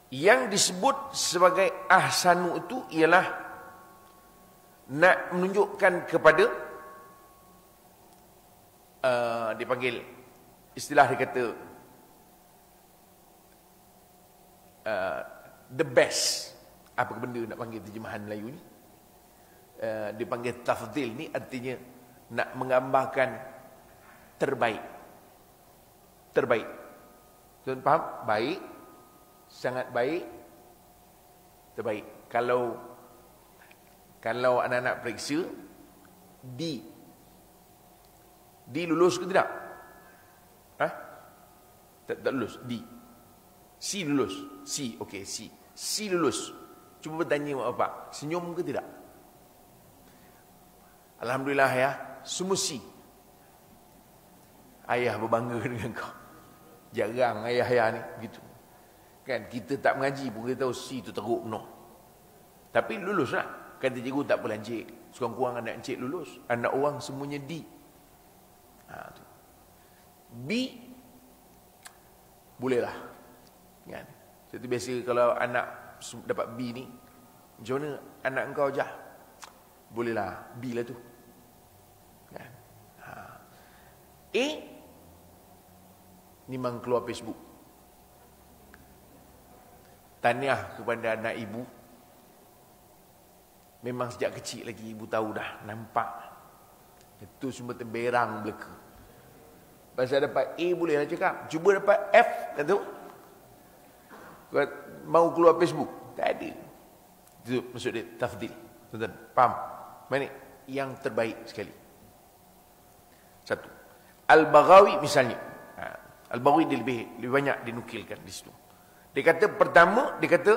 yang disebut sebagai ahsanu itu ialah nak menunjukkan kepada uh, dipanggil istilah dia kata uh, the best. Apa benda nak panggil terjemahan Melayu ni? Uh, dipanggil tafdil ni artinya nak menggambarkan terbaik. Terbaik. Tuan faham? Baik. Sangat baik. Terbaik. Kalau kalau anak-anak periksa D D lulus ke tidak? Ha? tak, tak lulus. D C lulus C okey C C lulus cuba bertanya mak bapak senyum ke tidak Alhamdulillah ya semua C ayah berbangga dengan kau jarang ayah-ayah ni begitu Kan kita tak mengaji pun kita tahu si tu teruk penuh. Tapi lulus lah. Kata cikgu tak apa encik. Sekurang-kurang anak encik lulus. Anak orang semuanya D. Ha, tu. B. Boleh lah. Kan? Jadi biasa kalau anak dapat B ni. Macam mana anak engkau jah? Boleh lah. B lah tu. Kan? Ha. A. Ni memang keluar Facebook. Tahniah kepada anak ibu. Memang sejak kecil lagi ibu tahu dah. Nampak. Itu semua terberang belaka. Pasal dapat A boleh lah cakap. Cuba dapat F. Kata. Mau keluar Facebook. Tak ada. Itu maksud dia. Tafdil. Tuan-tuan. Faham? Mana? Yang terbaik sekali. Satu. Al-Baghawi misalnya. Ha. Al-Baghawi dia lebih, lebih banyak dinukilkan di situ. Dia kata pertama, dia kata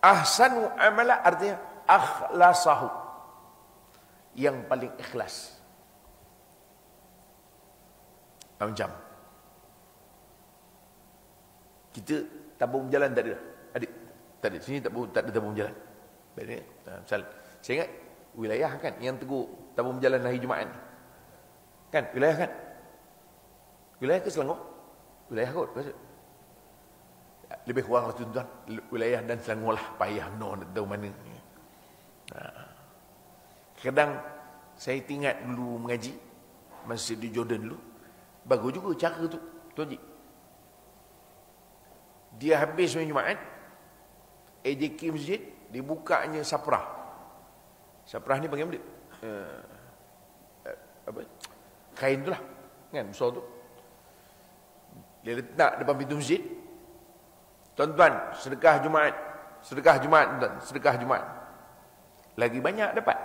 ahsanu amala artinya akhlasahu. Yang paling ikhlas. Macam kita tabung jalan tak ada. Adik, tak ada. Sini tak, tak ada tabung jalan. Baik Misal, saya ingat wilayah kan yang tegur tabung jalan hari Jumaat ni. Kan, wilayah kan? Wilayah ke Selangor? Wilayah kot. Maksud lebih kurang lah tuan-tuan wilayah dan Selangor lah payah no nak tahu mana ha. kadang saya tingkat dulu mengaji masa di Jordan dulu bagus juga cara tu tuan Cik dia habis main Jumaat AJK masjid dibukanya saprah saprah ni panggil apa uh, apa kain tu lah kan besar tu dia letak depan pintu masjid Tuan-tuan, sedekah Jumaat. Sedekah Jumaat, tuan. Sedekah Jumaat. Lagi banyak dapat.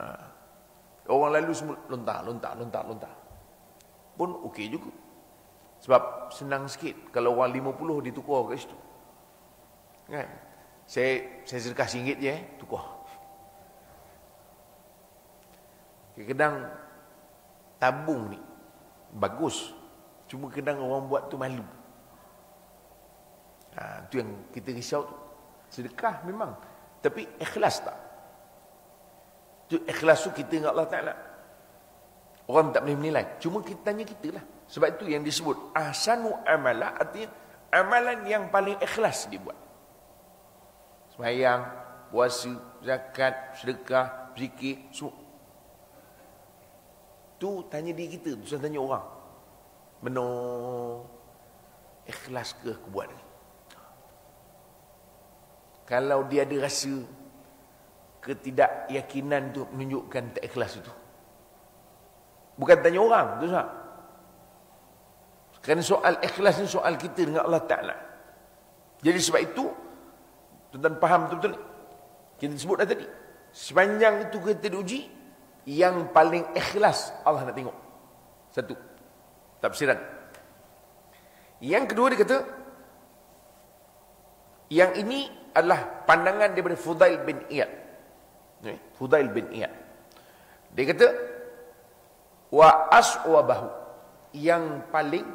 Ha. Orang lalu semua lontar, lontar, lontar, lontar. Pun okey juga. Sebab senang sikit kalau orang 50 ditukar kat situ. Kan? Saya saya sedekah RM1 je eh, tukar. Kadang tabung ni bagus. Cuma kadang orang buat tu malu. Ha, itu yang kita risau tu. Sedekah memang. Tapi ikhlas tak? Itu ikhlas tu kita dengan Allah Ta'ala. Orang tak boleh menilai. Cuma kita tanya kita lah. Sebab itu yang disebut. Ahsanu amala artinya amalan yang paling ikhlas dibuat. Semayang, puasa, zakat, sedekah, zikir, semua. Tu tanya diri kita. Tu tanya orang. Benar ikhlas ke aku buat ni? kalau dia ada rasa ketidakyakinan tu menunjukkan tak ikhlas itu. Bukan tanya orang, tu sah. Kerana soal ikhlas ni soal kita dengan Allah Ta'ala. Jadi sebab itu, tuan-tuan faham betul-betul Kita sebut dah tadi. Sepanjang itu kita diuji, yang paling ikhlas Allah nak tengok. Satu. Tafsiran. Yang kedua dia kata, yang ini adalah pandangan daripada Fudail bin Iyad. Fudail bin Iyad. Dia kata, Wa aswabahu. Yang paling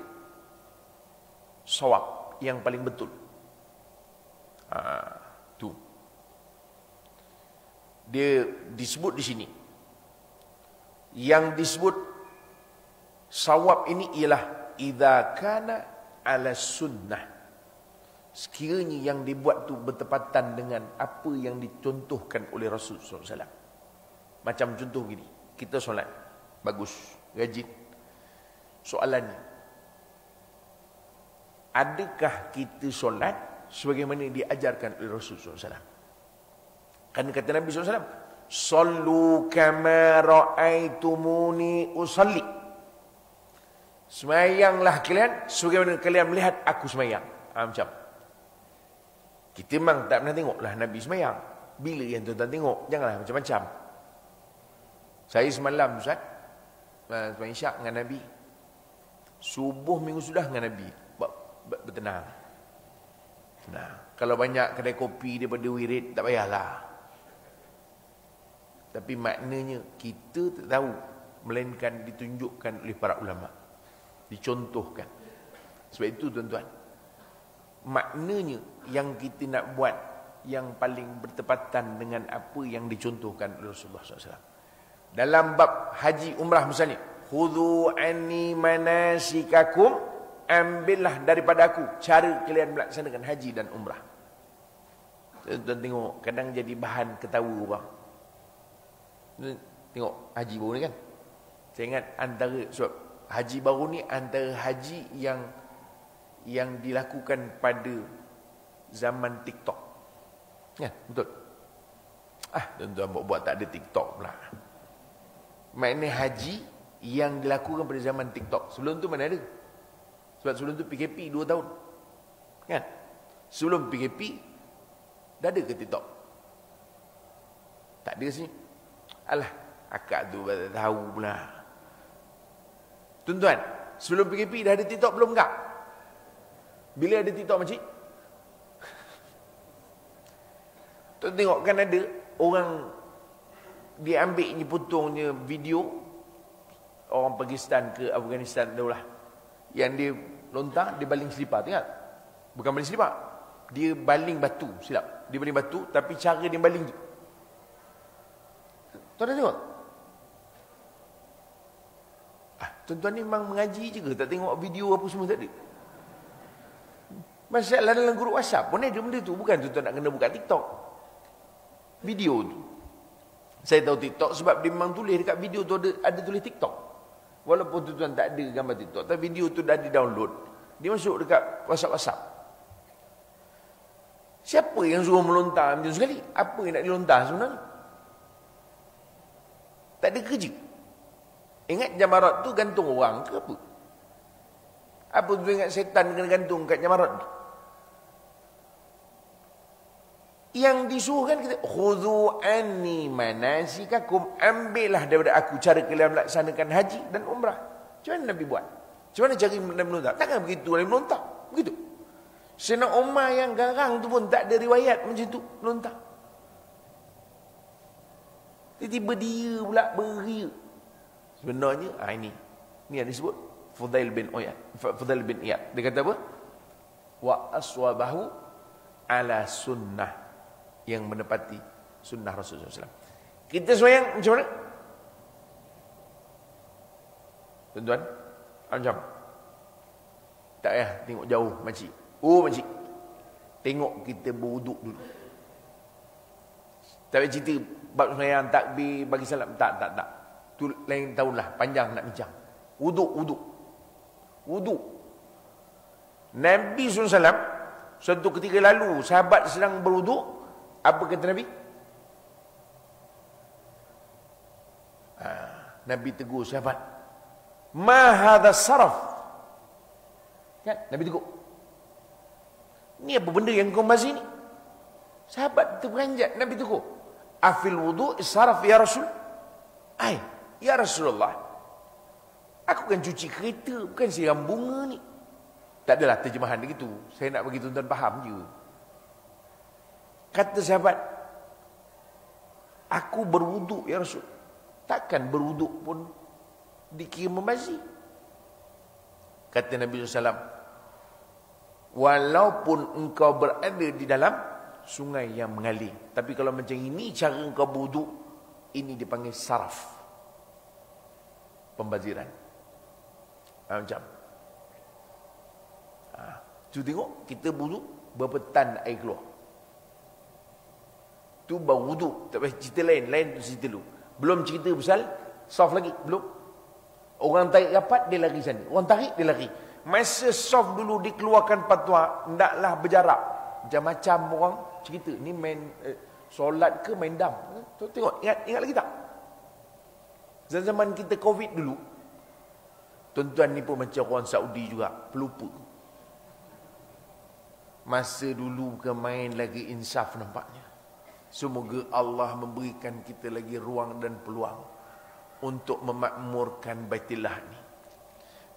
sawab. Yang paling betul. Ha, tu. Dia disebut di sini. Yang disebut sawab ini ialah idza kana ala sunnah sekiranya yang dibuat tu bertepatan dengan apa yang dicontohkan oleh Rasul SAW. Macam contoh gini, kita solat, bagus, rajin. Soalannya, adakah kita solat sebagaimana diajarkan oleh Rasul SAW? Kan kata Nabi SAW, Sallu kama ra'aitumuni usalli. Semayanglah kalian sebagaimana kalian melihat aku semayang. Ha, macam kita memang tak pernah tengoklah Nabi semayang. Bila yang tuan-tuan tengok? Janganlah macam-macam. Saya semalam Ustaz. Semayang syak dengan Nabi. Subuh minggu sudah dengan Nabi. Bertenang. Nah, kalau banyak kedai kopi daripada wirid, tak payahlah. Tapi maknanya kita tak tahu. Melainkan ditunjukkan oleh para ulama. Dicontohkan. Sebab itu tuan-tuan maknanya yang kita nak buat yang paling bertepatan dengan apa yang dicontohkan oleh Rasulullah SAW. Dalam bab haji umrah misalnya, khudhu anni manasikakum ambillah daripada aku cara kalian melaksanakan haji dan umrah. Tuan-tuan tengok kadang jadi bahan ketawa bang. Tengok haji baru ni kan. Saya ingat antara sebab haji baru ni antara haji yang yang dilakukan pada zaman TikTok. Ya, betul. Ah, tuan-tuan buat-buat tak ada TikTok pula. Maknanya haji yang dilakukan pada zaman TikTok. Sebelum tu mana ada? Sebab sebelum tu PKP 2 tahun. Kan? Sebelum PKP dah ada ke TikTok? Tak ada sini. Alah, akak tu tak tahu pula. Tuan-tuan, sebelum PKP dah ada TikTok belum enggak? Bila ada TikTok makcik? Tu tengok kan ada orang dia ambil ni potongnya video orang Pakistan ke Afghanistan dah lah. Yang dia lontar dia baling selipar tengok. Bukan baling selipar. Dia baling batu silap. Dia baling batu tapi cara dia baling tu. Tuan dah tengok? Ah, tuan-tuan ni memang mengaji je ke? Tak tengok video apa semua tak ada? Masalah dalam grup WhatsApp pun ada benda tu. Bukan tuan-tuan nak kena buka TikTok. Video tu. Saya tahu TikTok sebab dia memang tulis dekat video tu ada, ada tulis TikTok. Walaupun tuan-tuan tak ada gambar TikTok. Tapi video tu dah di-download. Dia masuk dekat WhatsApp-WhatsApp. Siapa yang suruh melontar macam sekali? Apa yang nak dilontar sebenarnya? Tak ada kerja. Ingat jamarat tu gantung orang ke apa? Apa tu ingat setan kena gantung kat jamarat tu? Yang disuruhkan kita khudhu anni manasikakum. Ambillah daripada aku cara kalian melaksanakan haji dan umrah. Macam mana Nabi buat? Macam mana cara Nabi melontar takkan begitu Nabi melontar begitu. Sena Umar yang garang tu pun tak ada riwayat macam tu melontar tiba-tiba dia pula beria. Sebenarnya ah ini ni yang disebut Fudail bin Iyad Fudail bin Iyad. Dia kata apa? Wa aswabahu ala sunnah yang menepati sunnah Rasulullah SAW. Kita semayang macam mana? Tuan-tuan, macam Tak payah tengok jauh makcik. Oh makcik. Tengok kita beruduk dulu. Tak payah cerita bab semayang takbir bagi salam. Tak, tak, tak. Tu lain tahun lah. Panjang nak bincang. Uduk, uduk. Uduk. Nabi SAW suatu ketika lalu sahabat sedang beruduk apa kata Nabi? Ha, Nabi tegur sahabat. Ma hadha saraf. Kan? Nabi tegur. Ni apa benda yang kau bahas ini? Sahabat terperanjat. Nabi tegur. Afil wudu saraf ya Rasul. Ay, ya Rasulullah. Aku kan cuci kereta. Bukan siram bunga ni. Tak adalah terjemahan begitu. Saya nak bagi tuan-tuan faham je. Kata sahabat, aku berwuduk ya Rasul. Takkan berwuduk pun dikira membazir. Kata Nabi SAW, walaupun engkau berada di dalam sungai yang mengalir. Tapi kalau macam ini cara engkau berwuduk, ini dipanggil saraf. Pembaziran. Ha, macam. Ha. Tu tengok, kita berwuduk, berapa tan air keluar. Tu baru wuduk. Tak payah cerita lain. Lain tu cerita dulu. Belum cerita pasal soft lagi. Belum. Orang tarik rapat, dia lari sana. Orang tarik, dia lari. Masa soft dulu dikeluarkan patwa, hendaklah berjarak. Macam-macam orang cerita. Ni main eh, solat ke main dam. Tu tengok, ingat ingat lagi tak? Zaman kita Covid dulu, tuan-tuan ni pun macam orang Saudi juga, pelupa. Masa dulu ke main lagi insaf nampaknya. Semoga Allah memberikan kita lagi ruang dan peluang untuk memakmurkan Baitullah ni.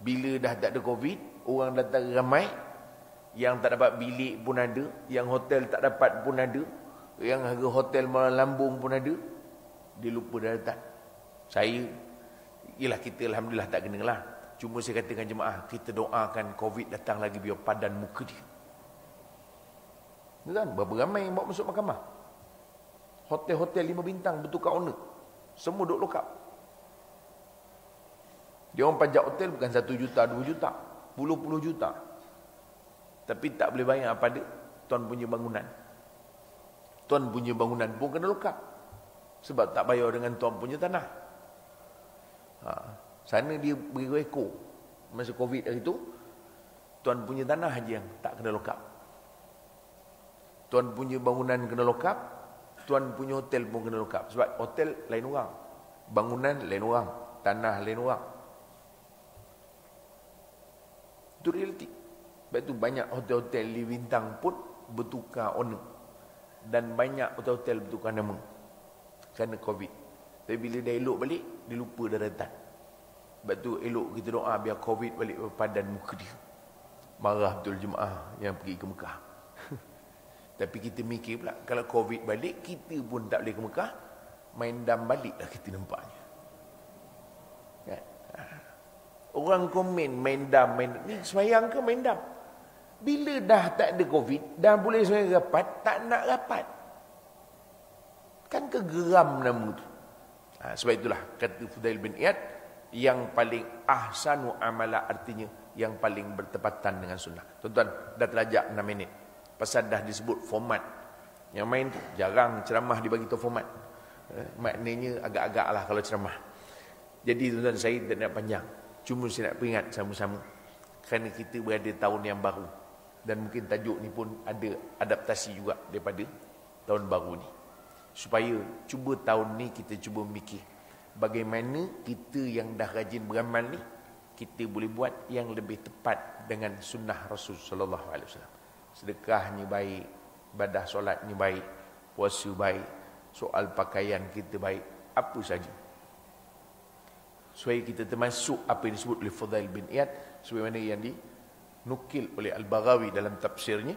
Bila dah tak ada Covid, orang datang ramai. Yang tak dapat bilik pun ada. Yang hotel tak dapat pun ada. Yang harga hotel malam lambung pun ada. Dia lupa dah datang. Saya, ialah kita Alhamdulillah tak kena lah. Cuma saya katakan jemaah, kita doakan Covid datang lagi biar padan muka dia. Kan? Berapa ramai yang bawa masuk mahkamah? Hotel-hotel lima bintang bertukar owner. Semua duduk lokap. Dia orang pajak hotel bukan satu juta, dua juta. Puluh-puluh juta. Tapi tak boleh bayar apa dia. Tuan punya bangunan. Tuan punya bangunan pun kena lokap. Sebab tak bayar dengan tuan punya tanah. Ha. Sana dia beri reko. Masa Covid hari itu. Tuan punya tanah saja yang tak kena lokap. Tuan punya bangunan kena lokap. Tuan punya hotel pun kena lokap. Sebab hotel lain orang. Bangunan lain orang. Tanah lain orang. Itu realiti. Sebab itu banyak hotel-hotel di bintang pun bertukar owner. Dan banyak hotel-hotel bertukar nama. Kerana COVID. Tapi bila dia elok balik, dia lupa daratan. Sebab itu elok kita doa biar COVID balik padan muka dia. Marah betul jemaah yang pergi ke Mekah. Tapi kita mikir pula, kalau COVID balik, kita pun tak boleh ke Mekah. Main dam baliklah kita nampaknya. Orang komen main dam, main ni semayang ke main dam? Bila dah tak ada covid, dah boleh semayang rapat, tak nak rapat. Kan kegeram nama tu. Ha, sebab itulah kata Fudail bin Iyad, yang paling ahsanu amala artinya yang paling bertepatan dengan sunnah. Tuan-tuan, dah terlajak 6 minit. Pasal dah disebut format. Yang main jarang ceramah dibagi tu format. Eh, maknanya agak-agak lah kalau ceramah. Jadi tuan-tuan, saya tak nak panjang. Cuma saya nak peringat sama-sama. Kerana kita berada tahun yang baru. Dan mungkin tajuk ni pun ada adaptasi juga daripada tahun baru ni. Supaya cuba tahun ni kita cuba mikir. Bagaimana kita yang dah rajin beramal ni. Kita boleh buat yang lebih tepat dengan sunnah Rasul Sallallahu Alaihi Wasallam. Sedekahnya baik. Badah solatnya baik. Puasa baik. Soal pakaian kita baik. Apa saja supaya kita termasuk apa yang disebut oleh Fudail bin Iyad sebagaimana yang dinukil oleh Al-Baghawi dalam tafsirnya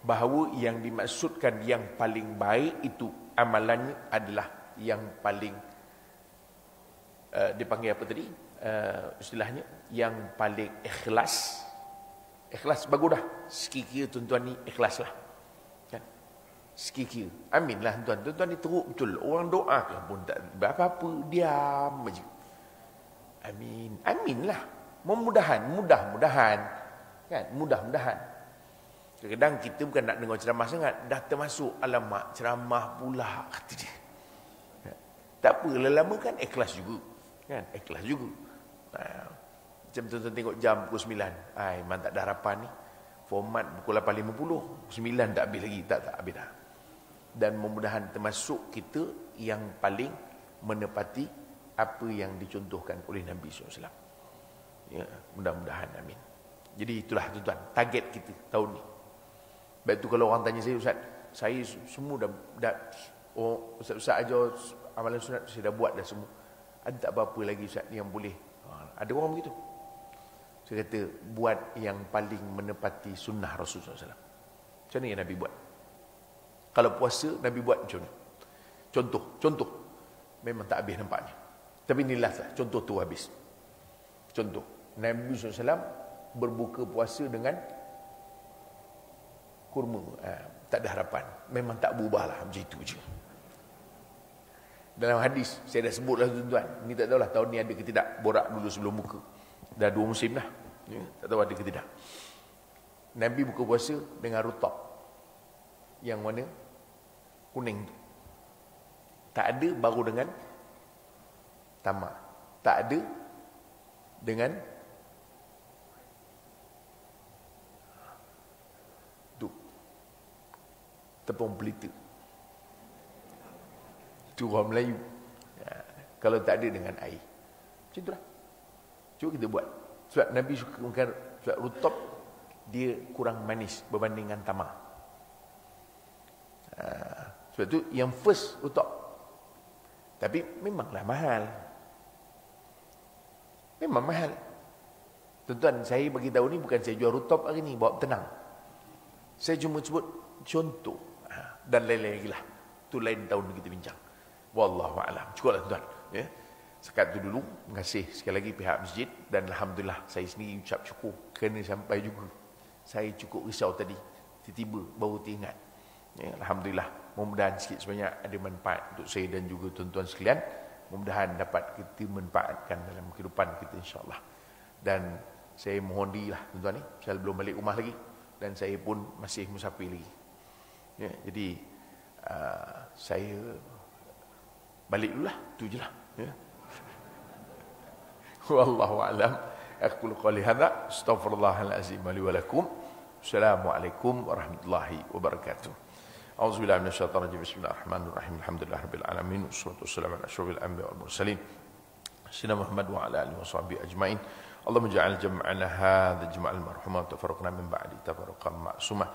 bahawa yang dimaksudkan yang paling baik itu amalannya adalah yang paling uh, dipanggil apa tadi uh, istilahnya yang paling ikhlas ikhlas bagus dah sekiranya tuan-tuan ni ikhlas lah Sekikir. Amin lah tuan. Tuan ni teruk betul. Orang doa ke pun tak apa-apa. Diam aja. Amin. Amin lah. Memudahan. Mudah-mudahan. Kan? Mudah-mudahan. Kadang-kadang kita bukan nak dengar ceramah sangat. Dah termasuk alamak ceramah pula. Kata dia. Kan? Tak apa. Lama-lama kan ikhlas juga. Kan? Ikhlas juga. Nah, macam tuan-tuan tengok jam pukul 9. Ay, memang tak ada harapan ni. Format pukul 8.50. 9 tak habis lagi. Tak, tak habis dah dan mudah-mudahan termasuk kita yang paling menepati apa yang dicontohkan oleh Nabi SAW. Ya, mudah-mudahan amin. Jadi itulah tuan-tuan, target kita tahun ni. Baik tu kalau orang tanya saya, Ustaz, saya semua dah, dah oh, Ustaz-Ustaz aja amalan sunat saya dah buat dah semua. Ada tak apa-apa lagi Ustaz yang boleh? Ha, ada orang begitu. Saya kata, buat yang paling menepati sunnah Rasulullah SAW. Macam mana yang Nabi buat? Kalau puasa Nabi buat macam ni. Contoh, contoh. Memang tak habis nampaknya. Tapi inilah lah, contoh tu habis. Contoh. Nabi SAW berbuka puasa dengan kurma. Ha, tak ada harapan. Memang tak berubah lah. Macam itu je. Dalam hadis, saya dah sebut lah tuan-tuan. Ini tak tahulah tahun ni ada ke tidak. Borak dulu sebelum buka. Dah dua musim lah. Ya, tak tahu ada ke tidak. Nabi buka puasa dengan rutab. Yang mana? Kuning. Tak ada baru dengan tamak. Tak ada dengan tu. Tepung pelita. Itu orang Melayu. Ya. Kalau tak ada dengan air. Macam itulah. Cuba kita buat. Sebab Nabi suka makan sebab rutab dia kurang manis berbanding dengan tamar. Ha, sebab tu yang first rutab. Tapi memanglah mahal. Memang mahal. Tuan-tuan, saya bagi tahu ni bukan saya jual rutab hari ni, bawa tenang. Saya cuma sebut contoh. Ha, dan lain-lain lagi lah. Itu lain tahun kita bincang. Wallahu a'lam. Cukuplah tuan. Ya. Sekat tu dulu. Terima kasih sekali lagi pihak masjid dan alhamdulillah saya sendiri ucap cukup kena sampai juga. Saya cukup risau tadi. Tiba-tiba baru teringat. Ya, alhamdulillah. Mudah-mudahan sikit sebanyak ada manfaat untuk saya dan juga tuan-tuan sekalian. Mudah-mudahan dapat kita manfaatkan dalam kehidupan kita insya-Allah. Dan saya mohon dirilah tuan-tuan ni, saya belum balik rumah lagi dan saya pun masih musafir lagi. Ya, jadi uh, saya balik dulu lah tu je lah ya. Wallahu alam aku qali hadza astaghfirullahalazim li wa lakum assalamualaikum warahmatullahi wabarakatuh أعوذ بالله من الشيطان الرجيم. بسم الله الرحمن الرحيم. الحمد لله رب العالمين. والصلاة والسلام على أشرف الأنبياء والمرسلين. سيدنا محمد وعلى آله وصحبه أجمعين. اللهم اجعل جمعنا هذا جمع المرحومة. وتفرقنا من بعد تفرقا معصوما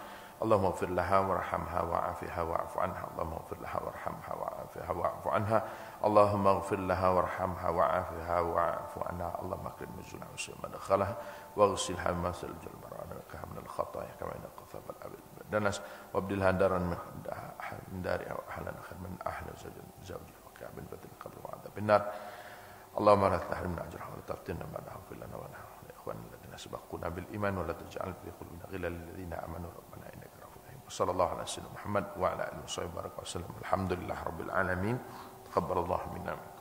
اللهم اغفر لها وارحمها وعافها واعف عنها. اللهم اغفر لها وارحمها وعافها واعف عنها. اللهم اغفر لها وارحمها وعافها واعف عنها. اللهم اكرم نزلها وسلم مدخلها واغسلها بما ثلج البرانك من الخطايا كما ينقى الثوب الابد دنس وابدلها دارا من دارها واهلا خير من أهل زوجها وكعب بدل قبل وعذاب النار. اللهم لا تحرمنا أجرها ولا تفتنا بعدها. واغفر لنا ولها ولإخواننا الذين سبقونا بالإيمان ولا تجعل في قلوبنا غلا للذين آمنوا. صلى الله على سيدنا محمد وعلى اله وصحبه وسلم الحمد لله رب العالمين تقبل الله منا منكم